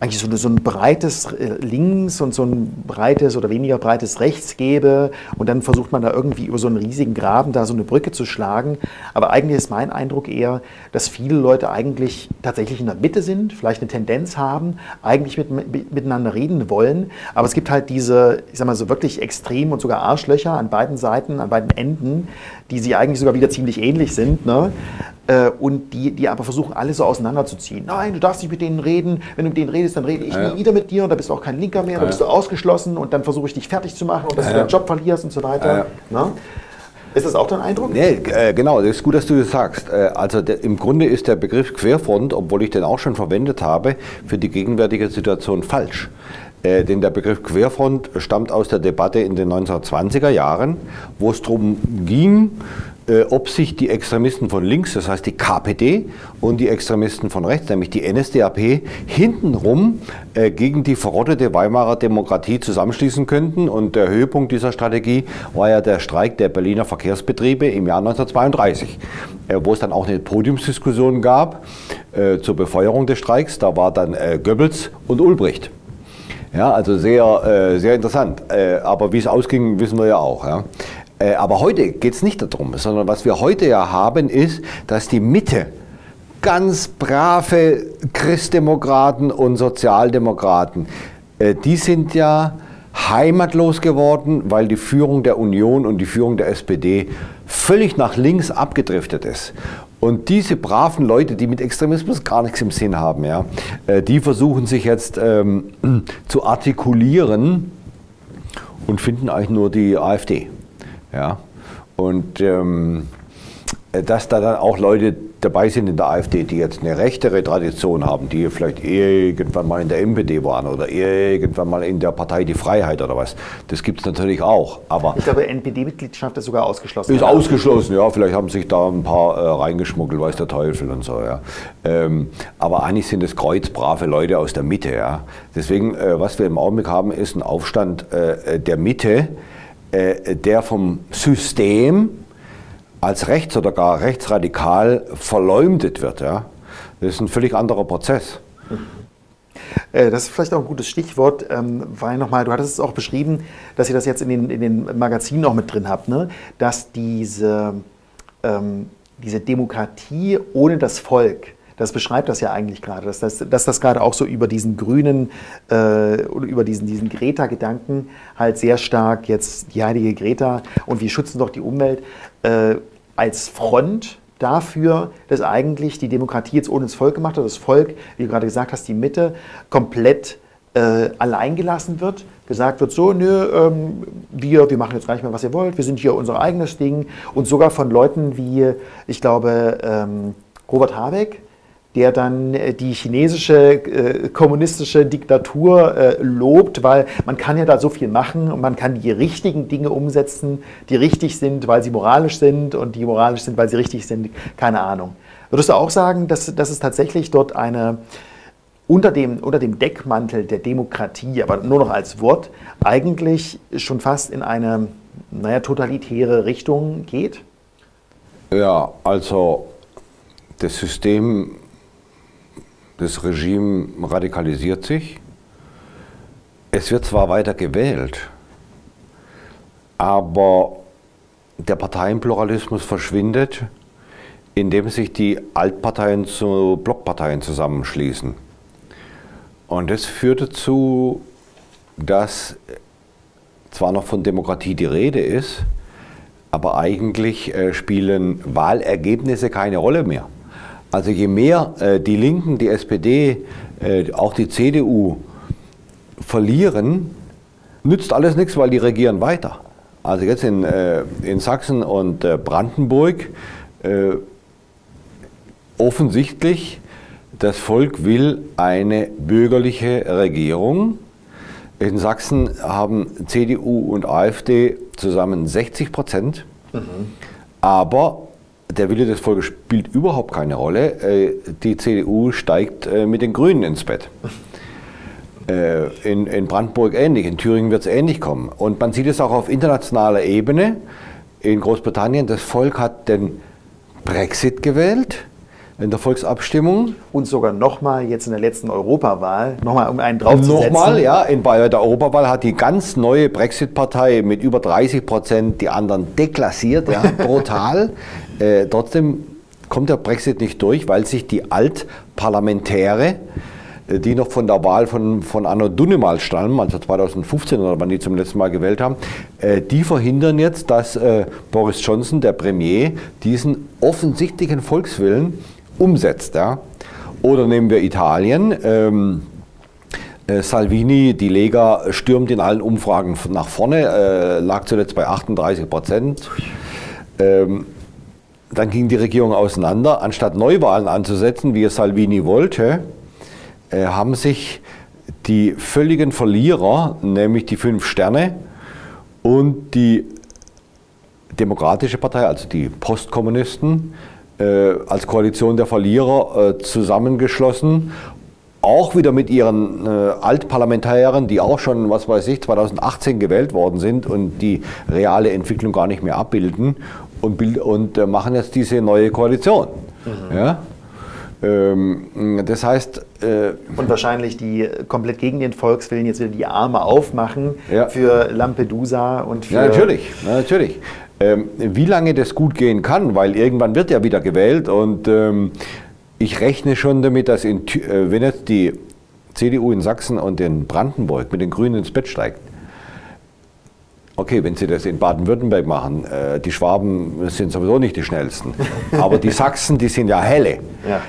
eigentlich so, so ein breites äh, Links und so ein breites oder weniger breites Rechts gäbe und dann versucht man da irgendwie über so einen riesigen Graben da so eine Brücke zu schlagen. Aber eigentlich ist mein Eindruck eher, dass viele Leute eigentlich tatsächlich in der Mitte sind, vielleicht eine Tendenz haben, eigentlich mit, mit, miteinander reden wollen. Aber es gibt halt diese, ich sag mal so wirklich extrem und sogar Arschlöcher an beiden Seiten, an beiden Enden, die sich eigentlich sogar wieder ziemlich ähnlich sind. Ne? Äh, und die, die aber versuchen, alle so auseinanderzuziehen. Nein, du darfst nicht mit denen reden. Wenn du mit denen redest, dann rede ich ja. nie wieder mit dir und da bist du auch kein Linker mehr, da bist du ausgeschlossen und dann versuche ich dich fertig zu machen und dass ja. du deinen Job verlierst und so weiter. Ja. Ist das auch dein Eindruck? Nee, äh, genau, das ist gut, dass du das sagst. Äh, also der, im Grunde ist der Begriff Querfront, obwohl ich den auch schon verwendet habe, für die gegenwärtige Situation falsch. Äh, denn der Begriff Querfront stammt aus der Debatte in den 1920er Jahren, wo es darum ging, ob sich die Extremisten von links, das heißt die KPD, und die Extremisten von rechts, nämlich die NSDAP, hintenrum äh, gegen die verrottete Weimarer Demokratie zusammenschließen könnten. Und der Höhepunkt dieser Strategie war ja der Streik der Berliner Verkehrsbetriebe im Jahr 1932, äh, wo es dann auch eine Podiumsdiskussion gab äh, zur Befeuerung des Streiks. Da war dann äh, Goebbels und Ulbricht. Ja, also sehr, äh, sehr interessant. aber wie es ausging, wissen wir ja auch. Ja. Äh, aber heute geht es nicht darum, sondern was wir heute ja haben, ist, dass die Mitte ganz brave Christdemokraten und Sozialdemokraten, äh, die sind ja heimatlos geworden, weil die Führung der Union und die Führung der SPD völlig nach links abgedriftet ist. Und diese braven Leute, die mit Extremismus gar nichts im Sinn haben, ja, äh, die versuchen sich jetzt ähm, zu artikulieren und finden eigentlich nur die AfD. Ja? Und ähm, dass da dann auch Leute dabei sind in der AfD, die jetzt eine rechtere Tradition haben, die vielleicht irgendwann mal in der MPD waren oder irgendwann mal in der Partei Die Freiheit oder was. Das gibt es natürlich auch. Aber ich glaube, NPD-Mitgliedschaft ist sogar ausgeschlossen. Ist ausgeschlossen, ja. Vielleicht haben sich da ein paar äh, reingeschmuggelt, weiß der Teufel und so. Ja. Ähm, aber eigentlich sind es kreuzbrave Leute aus der Mitte. Ja. Deswegen, äh, was wir im Augenblick haben, ist ein Aufstand äh, der Mitte äh, der vom System als rechts oder gar rechtsradikal verleumdet wird. Ja? Das ist ein völlig anderer Prozess. Äh, das ist vielleicht auch ein gutes Stichwort, ähm, weil nochmal, du hattest es auch beschrieben, dass ihr das jetzt in den, in den Magazinen auch mit drin habt, ne? dass diese, ähm, diese Demokratie ohne das Volk, das beschreibt das ja eigentlich gerade, dass das, dass das gerade auch so über diesen grünen äh, über diesen, diesen Greta-Gedanken halt sehr stark jetzt die heilige Greta und wir schützen doch die Umwelt äh, als Front dafür, dass eigentlich die Demokratie jetzt ohne das Volk gemacht hat, das Volk, wie du gerade gesagt hast, die Mitte komplett äh, allein wird, gesagt wird, so, nö, ähm, wir, wir machen jetzt gar nicht mehr, was ihr wollt, wir sind hier unser eigenes Ding. Und sogar von Leuten wie, ich glaube, ähm, Robert Habeck, der dann äh, die chinesische äh, kommunistische Diktatur äh, lobt, weil man kann ja da so viel machen und man kann die richtigen Dinge umsetzen, die richtig sind, weil sie moralisch sind und die moralisch sind, weil sie richtig sind, keine Ahnung. Würdest du auch sagen, dass, dass es tatsächlich dort eine unter dem, unter dem Deckmantel der Demokratie, aber nur noch als Wort, eigentlich schon fast in eine naja, totalitäre Richtung geht? Ja, also das System das Regime radikalisiert sich. Es wird zwar weiter gewählt, aber der Parteienpluralismus verschwindet, indem sich die Altparteien zu Blockparteien zusammenschließen. Und das führt dazu, dass zwar noch von Demokratie die Rede ist, aber eigentlich äh, spielen Wahlergebnisse keine Rolle mehr. Also je mehr äh, die Linken, die SPD, äh, auch die CDU verlieren, nützt alles nichts, weil die regieren weiter. Also jetzt in, äh, in Sachsen und äh, Brandenburg äh, offensichtlich, das Volk will eine bürgerliche Regierung. In Sachsen haben CDU und AfD zusammen 60 Prozent, mhm. aber der Wille des Volkes spielt überhaupt keine Rolle. Äh, die CDU steigt äh, mit den Grünen ins Bett. Äh, in, in Brandenburg ähnlich, in Thüringen wird es ähnlich kommen. Und man sieht es auch auf internationaler Ebene. In Großbritannien, das Volk hat den Brexit gewählt in der Volksabstimmung. Und sogar nochmal jetzt in der letzten Europawahl, nochmal um einen draufzusetzen. Nochmal, ja, in, bei der Europawahl hat die ganz neue Brexit-Partei mit über 30 Prozent die anderen deklassiert, ja, brutal. Äh, trotzdem kommt der Brexit nicht durch, weil sich die Altparlamentäre äh, die noch von der Wahl von, von Anno Dunnemal stammen, also 2015 oder wann die zum letzten Mal gewählt haben, äh, die verhindern jetzt, dass äh, Boris Johnson, der Premier, diesen offensichtlichen Volkswillen umsetzt. Ja? Oder nehmen wir Italien. Ähm, äh, Salvini, die Lega, stürmt in allen Umfragen nach vorne, äh, lag zuletzt bei 38 Prozent. Ähm, dann ging die Regierung auseinander. Anstatt Neuwahlen anzusetzen, wie es Salvini wollte, äh, haben sich die völligen Verlierer, nämlich die fünf Sterne und die Demokratische Partei, also die Postkommunisten, äh, als Koalition der Verlierer äh, zusammengeschlossen. Auch wieder mit ihren äh, Altparlamentariern, die auch schon, was weiß ich, 2018 gewählt worden sind und die reale Entwicklung gar nicht mehr abbilden und, und äh, machen jetzt diese neue Koalition. Mhm. Ja? Ähm, das heißt. Äh, und wahrscheinlich die komplett gegen den Volkswillen jetzt wieder die Arme aufmachen ja. für Lampedusa und für. Ja, natürlich. Natürlich. Ähm, wie lange das gut gehen kann, weil irgendwann wird ja wieder gewählt und ähm, ich rechne schon damit, dass in, äh, wenn jetzt die CDU in Sachsen und in Brandenburg mit den Grünen ins Bett steigt, okay, wenn sie das in Baden-Württemberg machen, äh, die Schwaben sind sowieso nicht die schnellsten, aber die Sachsen, die sind ja helle. Ja.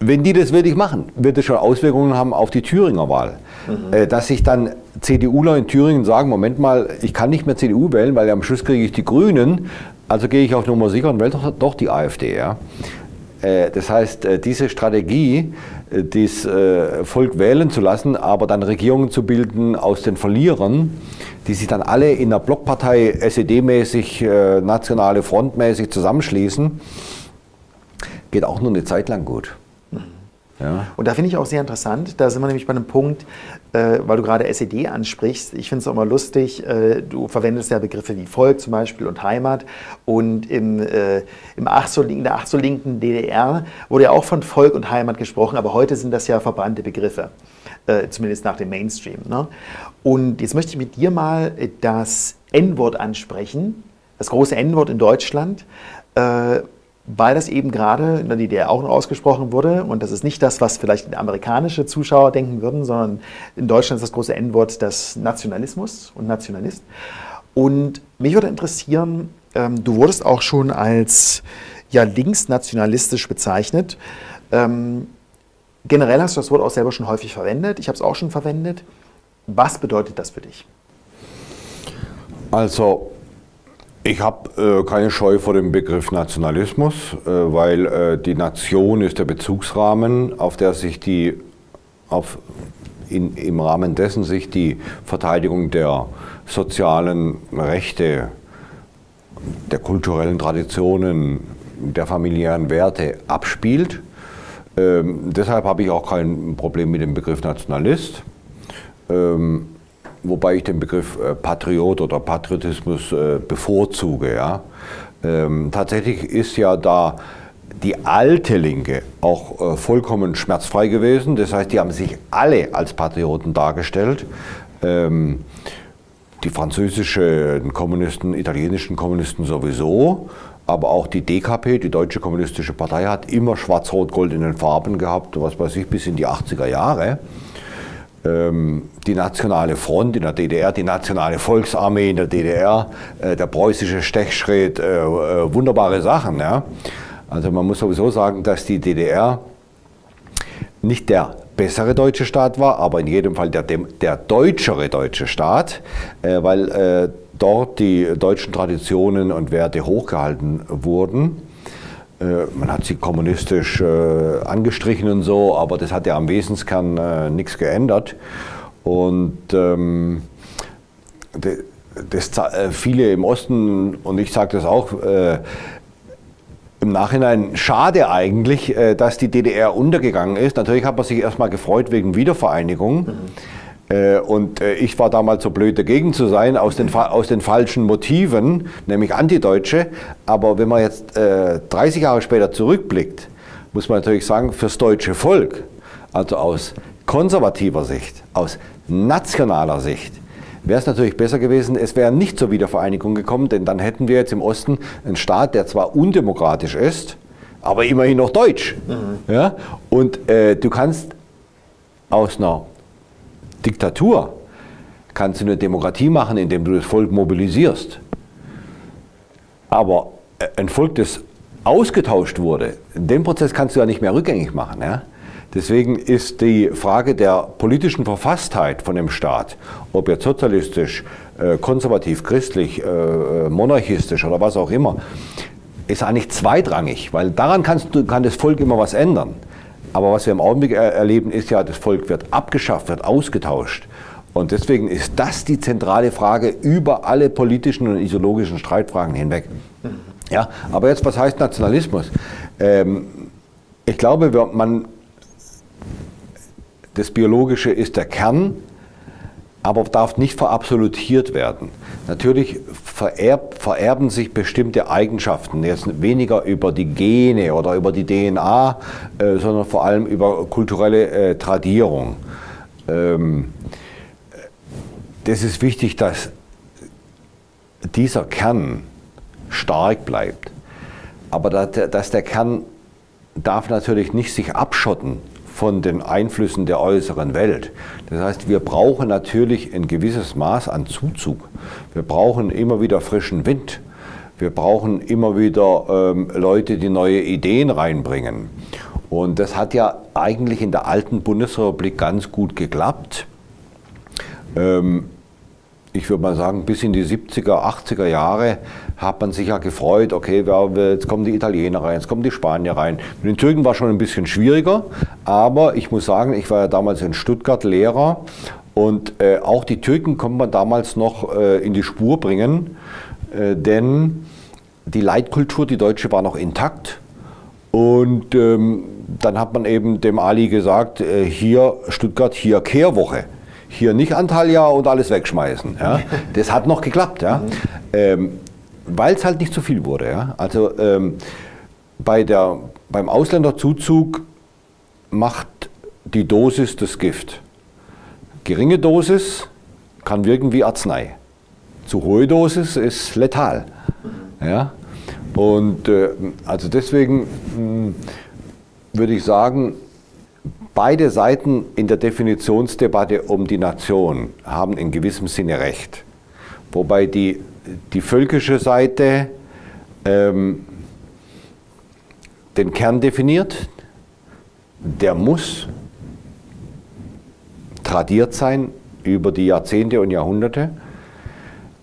Wenn die das wirklich machen, wird es schon Auswirkungen haben auf die Thüringer Wahl. Mhm. Äh, dass sich dann CDUler in Thüringen sagen, Moment mal, ich kann nicht mehr CDU wählen, weil am Schluss kriege ich die Grünen, also gehe ich auf Nummer sicher und wähle doch, doch die AfD. Ja? Äh, das heißt, diese Strategie, das Volk wählen zu lassen, aber dann Regierungen zu bilden aus den Verlierern, die sich dann alle in der Blockpartei SED-mäßig, nationale Front mäßig zusammenschließen, geht auch nur eine Zeit lang gut. Ja. Und da finde ich auch sehr interessant, da sind wir nämlich bei einem Punkt, äh, weil du gerade SED ansprichst. Ich finde es auch immer lustig, äh, du verwendest ja Begriffe wie Volk zum Beispiel und Heimat. Und im, äh, im ach so, in der ach so linken DDR wurde ja auch von Volk und Heimat gesprochen, aber heute sind das ja verbrannte Begriffe, äh, zumindest nach dem Mainstream. Ne? Und jetzt möchte ich mit dir mal das N-Wort ansprechen, das große N-Wort in Deutschland äh, weil das eben gerade in der DDR auch noch ausgesprochen wurde. Und das ist nicht das, was vielleicht amerikanische Zuschauer denken würden, sondern in Deutschland ist das große N-Wort das Nationalismus und Nationalist. Und mich würde interessieren, ähm, du wurdest auch schon als ja, linksnationalistisch bezeichnet. Ähm, generell hast du das Wort auch selber schon häufig verwendet. Ich habe es auch schon verwendet. Was bedeutet das für dich? Also ich habe äh, keine Scheu vor dem Begriff Nationalismus, äh, weil äh, die Nation ist der Bezugsrahmen, auf der sich die, auf, in, im Rahmen dessen sich die Verteidigung der sozialen Rechte, der kulturellen Traditionen, der familiären Werte abspielt. Ähm, deshalb habe ich auch kein Problem mit dem Begriff Nationalist. Ähm, wobei ich den Begriff äh, Patriot oder Patriotismus äh, bevorzuge. Ja. Ähm, tatsächlich ist ja da die alte Linke auch äh, vollkommen schmerzfrei gewesen. Das heißt, die haben sich alle als Patrioten dargestellt. Ähm, die französischen Kommunisten, italienischen Kommunisten sowieso, aber auch die DKP, die Deutsche Kommunistische Partei, hat immer Schwarz-Rot-Gold in den Farben gehabt, was weiß ich, bis in die 80er Jahre. Ähm, die Nationale Front in der DDR, die Nationale Volksarmee in der DDR, äh, der preußische Stechschritt, äh, äh, wunderbare Sachen. Ja. Also man muss sowieso sagen, dass die DDR nicht der bessere deutsche Staat war, aber in jedem Fall der, der deutschere deutsche Staat, weil dort die deutschen Traditionen und Werte hochgehalten wurden. Äh, man hat sie kommunistisch äh, angestrichen und so, aber das hat ja am Wesenskern äh, nichts geändert. Und ähm, das, äh, viele im Osten, und ich sage das auch, im Nachhinein schade eigentlich, äh, dass die DDR untergegangen ist. Natürlich hat man sich erstmal gefreut wegen Wiedervereinigung. Mhm. Und äh, ich war damals so blöd dagegen zu sein, aus den, aus den falschen Motiven, nämlich Antideutsche. Aber wenn man jetzt 30 Jahre später zurückblickt, muss man natürlich sagen, fürs deutsche Volk, also aus konservativer Sicht, aus nationaler Sicht, wäre es natürlich besser gewesen, es wäre nicht zur Wiedervereinigung gekommen, denn dann hätten wir jetzt im Osten einen Staat, der zwar undemokratisch ist, aber immerhin noch deutsch. Mhm. Ja? Und äh, du kannst aus einer Diktatur kannst du eine Demokratie machen, indem du das Volk mobilisierst. Aber äh, ein Volk, das ausgetauscht wurde, den Prozess kannst du ja nicht mehr rückgängig machen. Ja? Deswegen ist die Frage der politischen Verfasstheit von dem Staat, ob jetzt sozialistisch, äh, konservativ, christlich, äh, monarchistisch oder was auch immer, ist eigentlich zweitrangig, weil daran kannst du, kann das Volk immer was ändern. Aber was wir im Augenblick erleben, ist ja, das Volk wird abgeschafft, wird ausgetauscht. Und deswegen ist das die zentrale Frage über alle politischen und ideologischen Streitfragen hinweg. Ja, aber jetzt, was heißt Nationalismus? Ähm, ich glaube, man das Biologische ist der Kern, aber darf nicht verabsolutiert werden. Natürlich vererb, vererben sich bestimmte Eigenschaften, jetzt weniger über die Gene oder über die DNA, äh, sondern vor allem über kulturelle äh, Tradierung. Ähm, das ist wichtig, dass dieser Kern stark bleibt. Aber dass der Kern darf natürlich nicht sich abschotten von den Einflüssen der äußeren Welt. Das heißt, wir brauchen natürlich ein gewisses Maß an Zuzug. Wir brauchen immer wieder frischen Wind. Wir brauchen immer wieder ähm, Leute, die neue Ideen reinbringen. Und das hat ja eigentlich in der alten Bundesrepublik ganz gut geklappt. Ähm, ich würde mal sagen, bis in die 70er, 80er Jahre hat man sich ja gefreut, okay, jetzt kommen die Italiener rein, jetzt kommen die Spanier rein. Mit den Türken war schon ein bisschen schwieriger, aber ich muss sagen, ich war ja damals in Stuttgart Lehrer und äh, auch die Türken konnte man damals noch äh, in die Spur bringen, äh, denn die Leitkultur, die deutsche, war noch intakt. Und ähm, dann hat man eben dem Ali gesagt, äh, hier Stuttgart, hier Kehrwoche hier nicht Antalya und alles wegschmeißen. Ja. Das hat noch geklappt, ja. Ähm, weil es halt nicht zu viel wurde. Ja. Also ähm, bei der, beim Ausländerzuzug macht die Dosis das Gift. Geringe Dosis kann wirken wie Arznei. Zu hohe Dosis ist letal. Ja. Und äh, also deswegen mh, hm, würde ich sagen, Beide Seiten in der Definitionsdebatte um die Nation haben in gewissem Sinne recht. Wobei die, die völkische Seite ähm, den Kern definiert, der muss tradiert sein über die Jahrzehnte und Jahrhunderte.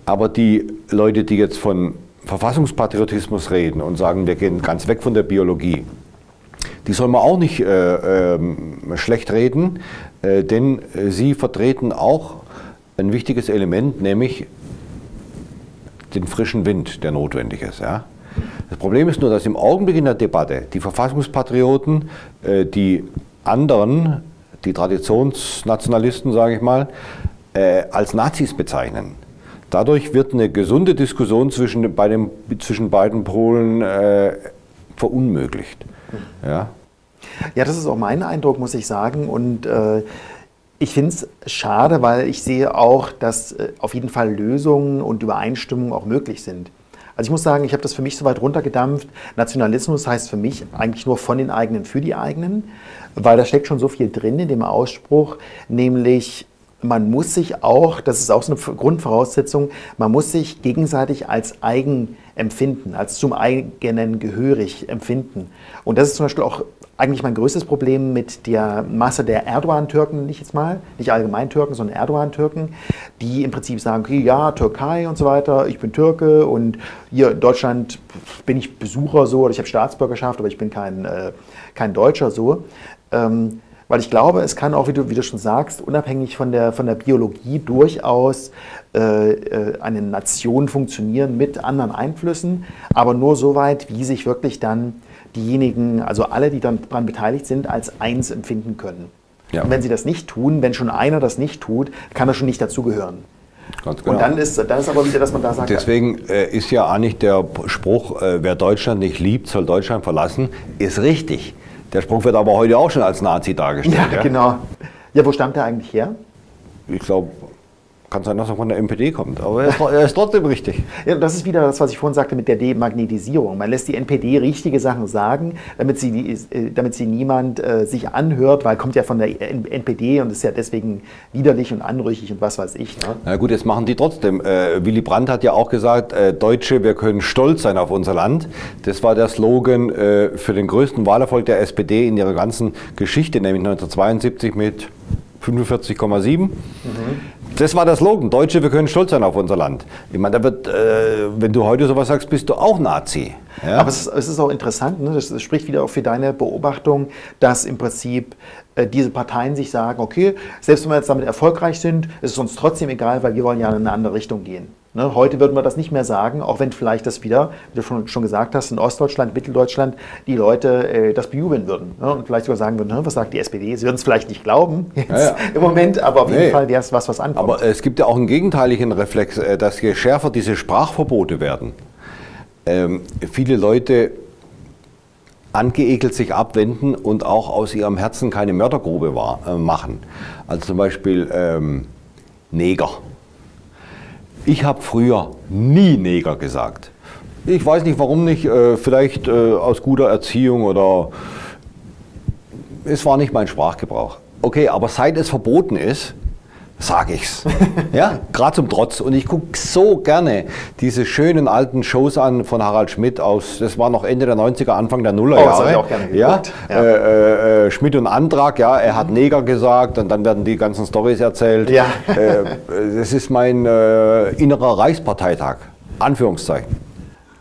Aber die Leute, die jetzt von Verfassungspatriotismus reden und sagen, wir gehen ganz weg von der Biologie, die soll man auch nicht äh, äh, schlecht reden, äh, denn sie vertreten auch ein wichtiges Element, nämlich den frischen Wind, der notwendig ist. Ja? Das Problem ist nur, dass im Augenblick in der Debatte die Verfassungspatrioten äh, die anderen, die Traditionsnationalisten, sage ich mal, äh, als Nazis bezeichnen. Dadurch wird eine gesunde Diskussion zwischen, bei dem, zwischen beiden Polen äh, verunmöglicht. Ja. ja, das ist auch mein Eindruck, muss ich sagen. Und äh, Ich finde es schade, weil ich sehe auch, dass äh, auf jeden Fall Lösungen und Übereinstimmungen auch möglich sind. Also ich muss sagen, ich habe das für mich so weit runtergedampft. Nationalismus heißt für mich eigentlich nur von den eigenen für die eigenen, weil da steckt schon so viel drin in dem Ausspruch, nämlich man muss sich auch, das ist auch so eine Grundvoraussetzung, man muss sich gegenseitig als eigen empfinden, als zum eigenen gehörig empfinden. Und das ist zum Beispiel auch eigentlich mein größtes Problem mit der Masse der Erdogan-Türken, nicht jetzt mal, nicht allgemein Türken, sondern Erdogan-Türken, die im Prinzip sagen, okay, ja, Türkei und so weiter, ich bin Türke und hier in Deutschland bin ich Besucher so oder ich habe Staatsbürgerschaft, aber ich bin kein, äh, kein Deutscher so. Ähm, weil ich glaube, es kann auch, wie du, wie du schon sagst, unabhängig von der, von der Biologie durchaus äh, äh, eine Nation funktionieren mit anderen Einflüssen, aber nur so weit, wie sich wirklich dann diejenigen, also alle, die dann daran beteiligt sind, als eins empfinden können. Ja. Und wenn sie das nicht tun, wenn schon einer das nicht tut, kann er schon nicht dazugehören. Ganz genau. Und dann ist, dann ist aber wieder, dass man da sagt. Deswegen äh, ist ja eigentlich der Spruch, äh, wer Deutschland nicht liebt, soll Deutschland verlassen, ist richtig. Der Spruch wird aber heute auch schon als Nazi dargestellt. Ja, ja? genau. Ja, wo stammt der eigentlich her? Ich glaube, kann sein, dass er von der NPD kommt, aber er ist, er ist, trotzdem richtig. Ja, das ist wieder das, was ich vorhin sagte mit der Demagnetisierung. Man lässt die NPD richtige Sachen sagen, damit sie, äh, damit sie niemand äh, sich anhört, weil kommt ja von der NPD und ist ja deswegen widerlich und anrüchig und was weiß ich. Ne? Na gut, jetzt machen die trotzdem. Äh, Willy Brandt hat ja auch gesagt, äh, Deutsche, wir können stolz sein auf unser Land. Das war der Slogan äh, für den größten Wahlerfolg der SPD in ihrer ganzen Geschichte, nämlich 1972 mit 45,7. Mhm. Das war der Slogan. Deutsche, wir können stolz sein auf unser Land. Ich meine, da wird, äh, wenn du heute sowas sagst, bist du auch Nazi. Ja? Aber es ist, es ist, auch interessant, ne? das, das, spricht wieder auch für deine Beobachtung, dass im Prinzip äh, diese Parteien sich sagen, okay, selbst wenn wir jetzt damit erfolgreich sind, ist es uns trotzdem egal, weil wir wollen ja in eine andere Richtung gehen. Ne, heute würden wir das nicht mehr sagen, auch wenn vielleicht das wieder, wie du schon, schon gesagt hast, in Ostdeutschland, Mitteldeutschland die Leute äh, das bejubeln würden ne, und vielleicht sogar sagen würden, was sagt die SPD? Sie würden es vielleicht nicht glauben jetzt ja, ja. im Moment, aber auf nee. jeden Fall wäre es was, was ankommt. Aber es gibt ja auch einen gegenteiligen Reflex, äh, dass je schärfer diese Sprachverbote werden, ähm, viele Leute angeekelt sich abwenden und auch aus ihrem Herzen keine Mördergrube war, äh, machen. Also zum Beispiel ähm, Neger. Ich habe früher nie Neger gesagt. Ich weiß nicht, warum nicht. Äh, vielleicht äh, aus guter Erziehung oder es war nicht mein Sprachgebrauch. Okay, aber seit es verboten ist, sage ich's. ja, gerade zum Trotz. Und ich gucke so gerne diese schönen alten Shows an von Harald Schmidt aus, das war noch Ende der 90er, Anfang der Nullerjahre. Oh, das ich auch gerne geguckt. Ja, ja. Äh, äh, Schmidt und Antrag, ja, er hat Neger gesagt und dann werden die ganzen Stories erzählt. Ja. äh, das ist mein äh, innerer Reichsparteitag. Anführungszeichen.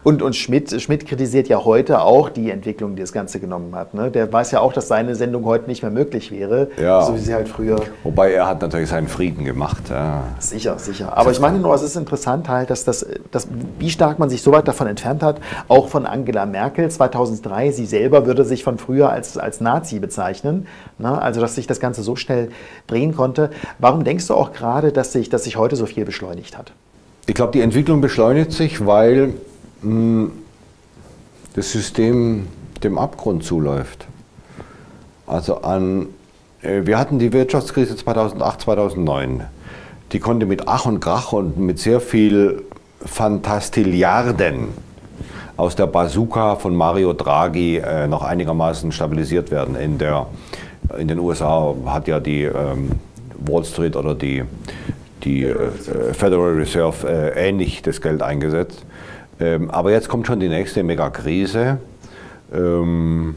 Und, und Schmidt, Schmidt kritisiert ja heute auch die Entwicklung, die das Ganze genommen hat. Ne? Der weiß ja auch, dass seine Sendung heute nicht mehr möglich wäre, ja. so wie sie halt früher. Wobei er hat natürlich seinen Frieden gemacht. Ja. Sicher, sicher. Aber ich meine nur, es ist interessant halt, dass das, dass, wie stark man sich so weit davon entfernt hat, auch von Angela Merkel 2003. Sie selber würde sich von früher als, als Nazi bezeichnen. Ne? Also, dass sich das Ganze so schnell drehen konnte. Warum denkst du auch gerade, dass sich, dass sich heute so viel beschleunigt hat? Ich glaube, die Entwicklung beschleunigt sich, weil das System dem Abgrund zuläuft. Also an, äh, wir hatten die Wirtschaftskrise 2008, 2009. Die konnte mit Ach und Krach und mit sehr viel Fantastilliarden aus der Bazooka von Mario Draghi äh, noch einigermaßen stabilisiert werden. In, der, in den USA hat ja die ähm, Wall Street oder die, die äh, Federal Reserve äh, ähnlich das Geld eingesetzt. Ähm, aber jetzt kommt schon die nächste Megakrise. Ähm,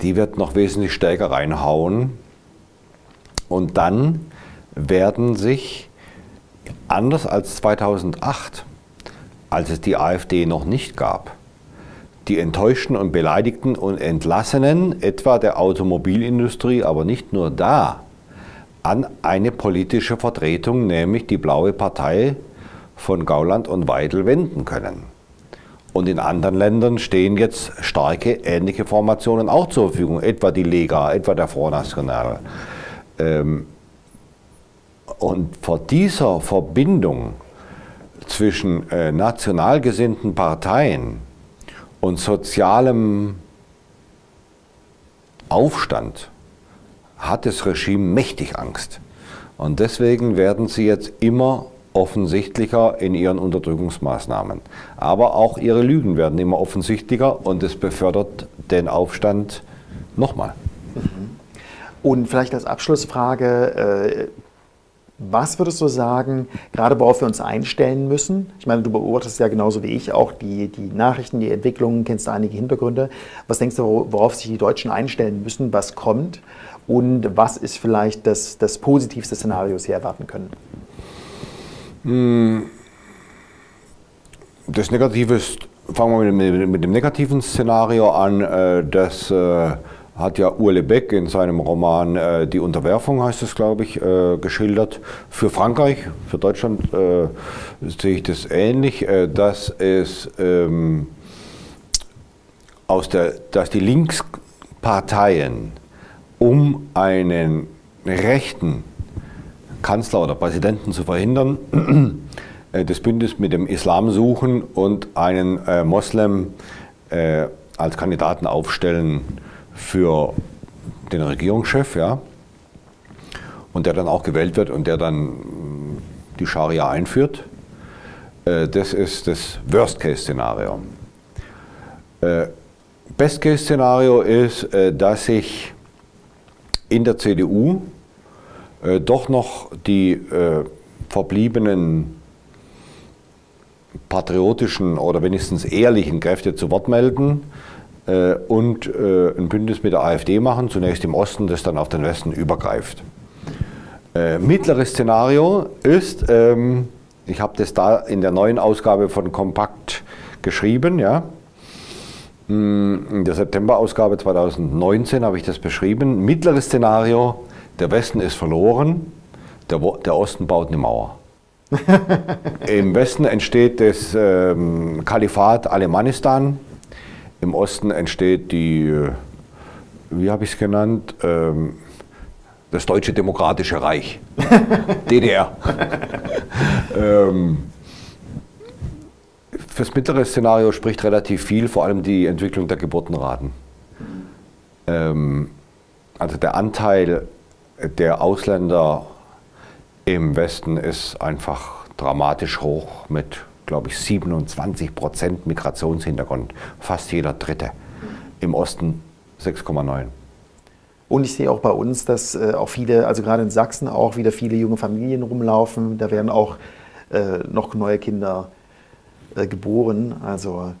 die wird noch wesentlich stärker reinhauen. Und dann werden sich, anders als 2008, als es die AfD noch nicht gab, die Enttäuschten und Beleidigten und Entlassenen, etwa der Automobilindustrie, aber nicht nur da, an eine politische Vertretung, nämlich die Blaue Partei, von Gauland und Weidel wenden können. Und in anderen Ländern stehen jetzt starke ähnliche Formationen auch zur Verfügung, etwa die Lega, etwa der Front National. Ähm, und vor dieser Verbindung zwischen äh, national gesinnten Parteien und sozialem Aufstand hat das Regime mächtig Angst. Und deswegen werden sie jetzt immer offensichtlicher in ihren Unterdrückungsmaßnahmen. Aber auch ihre Lügen werden immer offensichtlicher und es befördert den Aufstand nochmal. Und vielleicht als Abschlussfrage, äh, was würdest du sagen, gerade worauf wir uns einstellen müssen? Ich meine, du beobachtest ja genauso wie ich auch die, die Nachrichten, die Entwicklungen, kennst einige Hintergründe. Was denkst du, worauf sich die Deutschen einstellen müssen, was kommt? Und was ist vielleicht das, das positivste Szenario, das sie erwarten können? Das Negative ist, fangen wir mit, mit dem negativen Szenario an, äh, das äh, hat ja Urle Beck in seinem Roman äh, Die Unterwerfung, heißt es, glaube ich, äh, geschildert. Für Frankreich, für Deutschland äh, sehe ich das ähnlich, äh, dass es ähm, aus der, dass die Linksparteien um einen rechten Kanzler oder Präsidenten zu verhindern, äh, das Bündnis mit dem Islam suchen und einen äh, Moslem als Kandidaten aufstellen für den Regierungschef, ja, und der dann auch gewählt wird und der dann die Scharia einführt. Äh, das ist das Worst-Case-Szenario. Äh, Best-Case-Szenario ist, äh, dass sich in der CDU doch noch die verbliebenen patriotischen oder wenigstens ehrlichen Kräfte zu Wort melden äh, und äh, ein Bündnis mit der AfD machen, zunächst im Osten, das dann auf den Westen übergreift. Äh, mittleres Szenario ist, ähm, ich habe das da in der neuen Ausgabe von Kompakt geschrieben, ja. Hm, in der September-Ausgabe 2019 habe ich das beschrieben. Mittleres Szenario, der Westen ist verloren, der, der Osten baut eine Mauer. Im Westen entsteht das ähm, Kalifat Alemannistan, im Osten entsteht die, äh, wie habe ich es genannt, ähm, das Deutsche Demokratische Reich, DDR. ähm, fürs mittlere Szenario spricht relativ viel, vor allem die Entwicklung der Geburtenraten. Ähm, also der Anteil der Ausländer im Westen ist einfach dramatisch hoch mit glaube ich, 27 Prozent Migrationshintergrund. Fast jeder Dritte. Im Osten 6,9. Und ich sehe auch bei uns, dass äh, auch viele, also gerade in Sachsen auch wieder viele junge Familien rumlaufen. Da werden auch äh, noch neue Kinder äh, geboren. Also.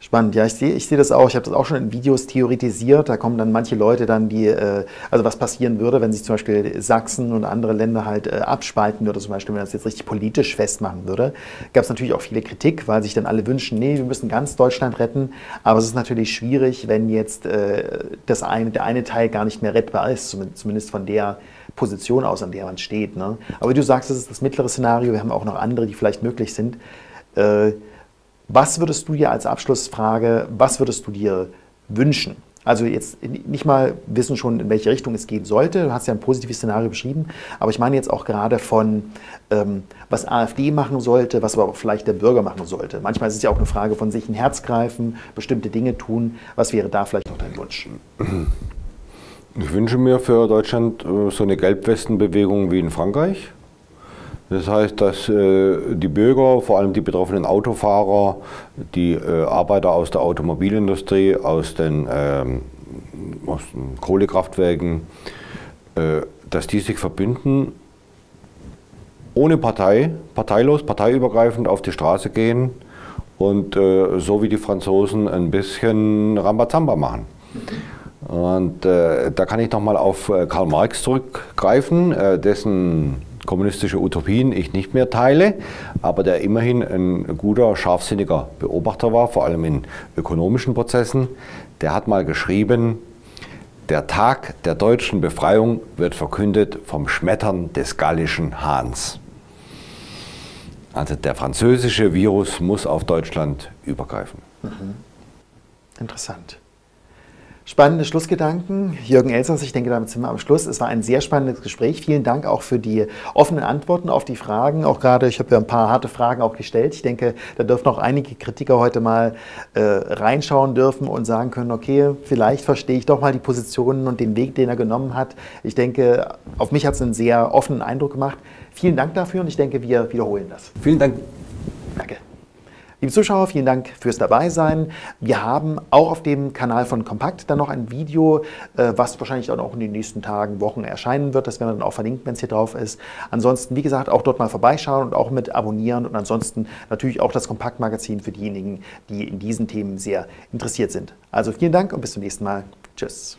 Spannend, ja, ich sehe ich seh das auch. Ich habe das auch schon in Videos theoretisiert. Da kommen dann manche Leute dann, die, äh, also was passieren würde, wenn sich zum Beispiel Sachsen und andere Länder halt äh, abspalten würde, zum Beispiel, wenn das jetzt richtig politisch festmachen würde. Gab es natürlich auch viele Kritik, weil sich dann alle wünschen, nee, wir müssen ganz Deutschland retten. Aber es ist natürlich schwierig, wenn jetzt äh, das eine, der eine Teil gar nicht mehr rettbar ist, zumindest von der Position aus, an der man steht. Ne? Aber wie du sagst, das ist das mittlere Szenario. Wir haben auch noch andere, die vielleicht möglich sind. Äh, was würdest du dir als Abschlussfrage, was würdest du dir wünschen? Also jetzt nicht mal wissen schon, in welche Richtung es gehen sollte. Du hast ja ein positives Szenario beschrieben, aber ich meine jetzt auch gerade von, ähm, was AfD machen sollte, was aber vielleicht der Bürger machen sollte. Manchmal ist es ja auch eine Frage von sich ein Herz greifen, bestimmte Dinge tun. Was wäre da vielleicht noch dein Wunsch? Ich wünsche mir für Deutschland äh, so eine Gelbwestenbewegung wie in Frankreich. Das heißt, dass äh, die Bürger, vor allem die betroffenen Autofahrer, die äh, Arbeiter aus der Automobilindustrie, aus den, ähm, aus den Kohlekraftwerken, äh, dass die sich verbünden, ohne Partei, parteilos, parteiübergreifend auf die Straße gehen und so wie die Franzosen ein bisschen Rambazamba machen. Und da kann ich nochmal auf Karl Marx zurückgreifen, dessen kommunistische Utopien ich nicht mehr teile, aber der immerhin ein guter, scharfsinniger Beobachter war, vor allem in ökonomischen Prozessen. Der hat mal geschrieben, der Tag der deutschen Befreiung wird verkündet vom Schmettern des gallischen Hahns. Also der französische Virus muss auf Deutschland übergreifen. Mhm. Interessant. Spannende Schlussgedanken. Jürgen Elsers, ich denke, damit sind wir am Schluss. Es war ein sehr spannendes Gespräch. Vielen Dank auch für die offenen Antworten auf die Fragen. Auch gerade, ich habe ja ein paar harte Fragen auch gestellt. Ich denke, da dürfen auch einige Kritiker heute mal äh, reinschauen dürfen und sagen können, okay, vielleicht verstehe ich doch mal die Positionen und den Weg, den er genommen hat. Ich denke, auf mich hat es einen sehr offenen Eindruck gemacht. Vielen Dank dafür und ich denke, wir wiederholen das. Vielen Dank. Danke. Liebe Zuschauer, vielen Dank fürs Dabeisein. Wir haben auch auf dem Kanal von Kompakt dann noch ein Video, äh, was wahrscheinlich dann auch in den nächsten Tagen, Wochen erscheinen wird. Das werden wir dann auch verlinken, wenn es hier drauf ist. Ansonsten, wie gesagt, auch dort mal vorbeischauen und auch mit abonnieren und ansonsten natürlich auch das Kompaktmagazin für diejenigen, die in diesen Themen sehr interessiert sind. Also vielen Dank und bis zum nächsten Mal. Tschüss.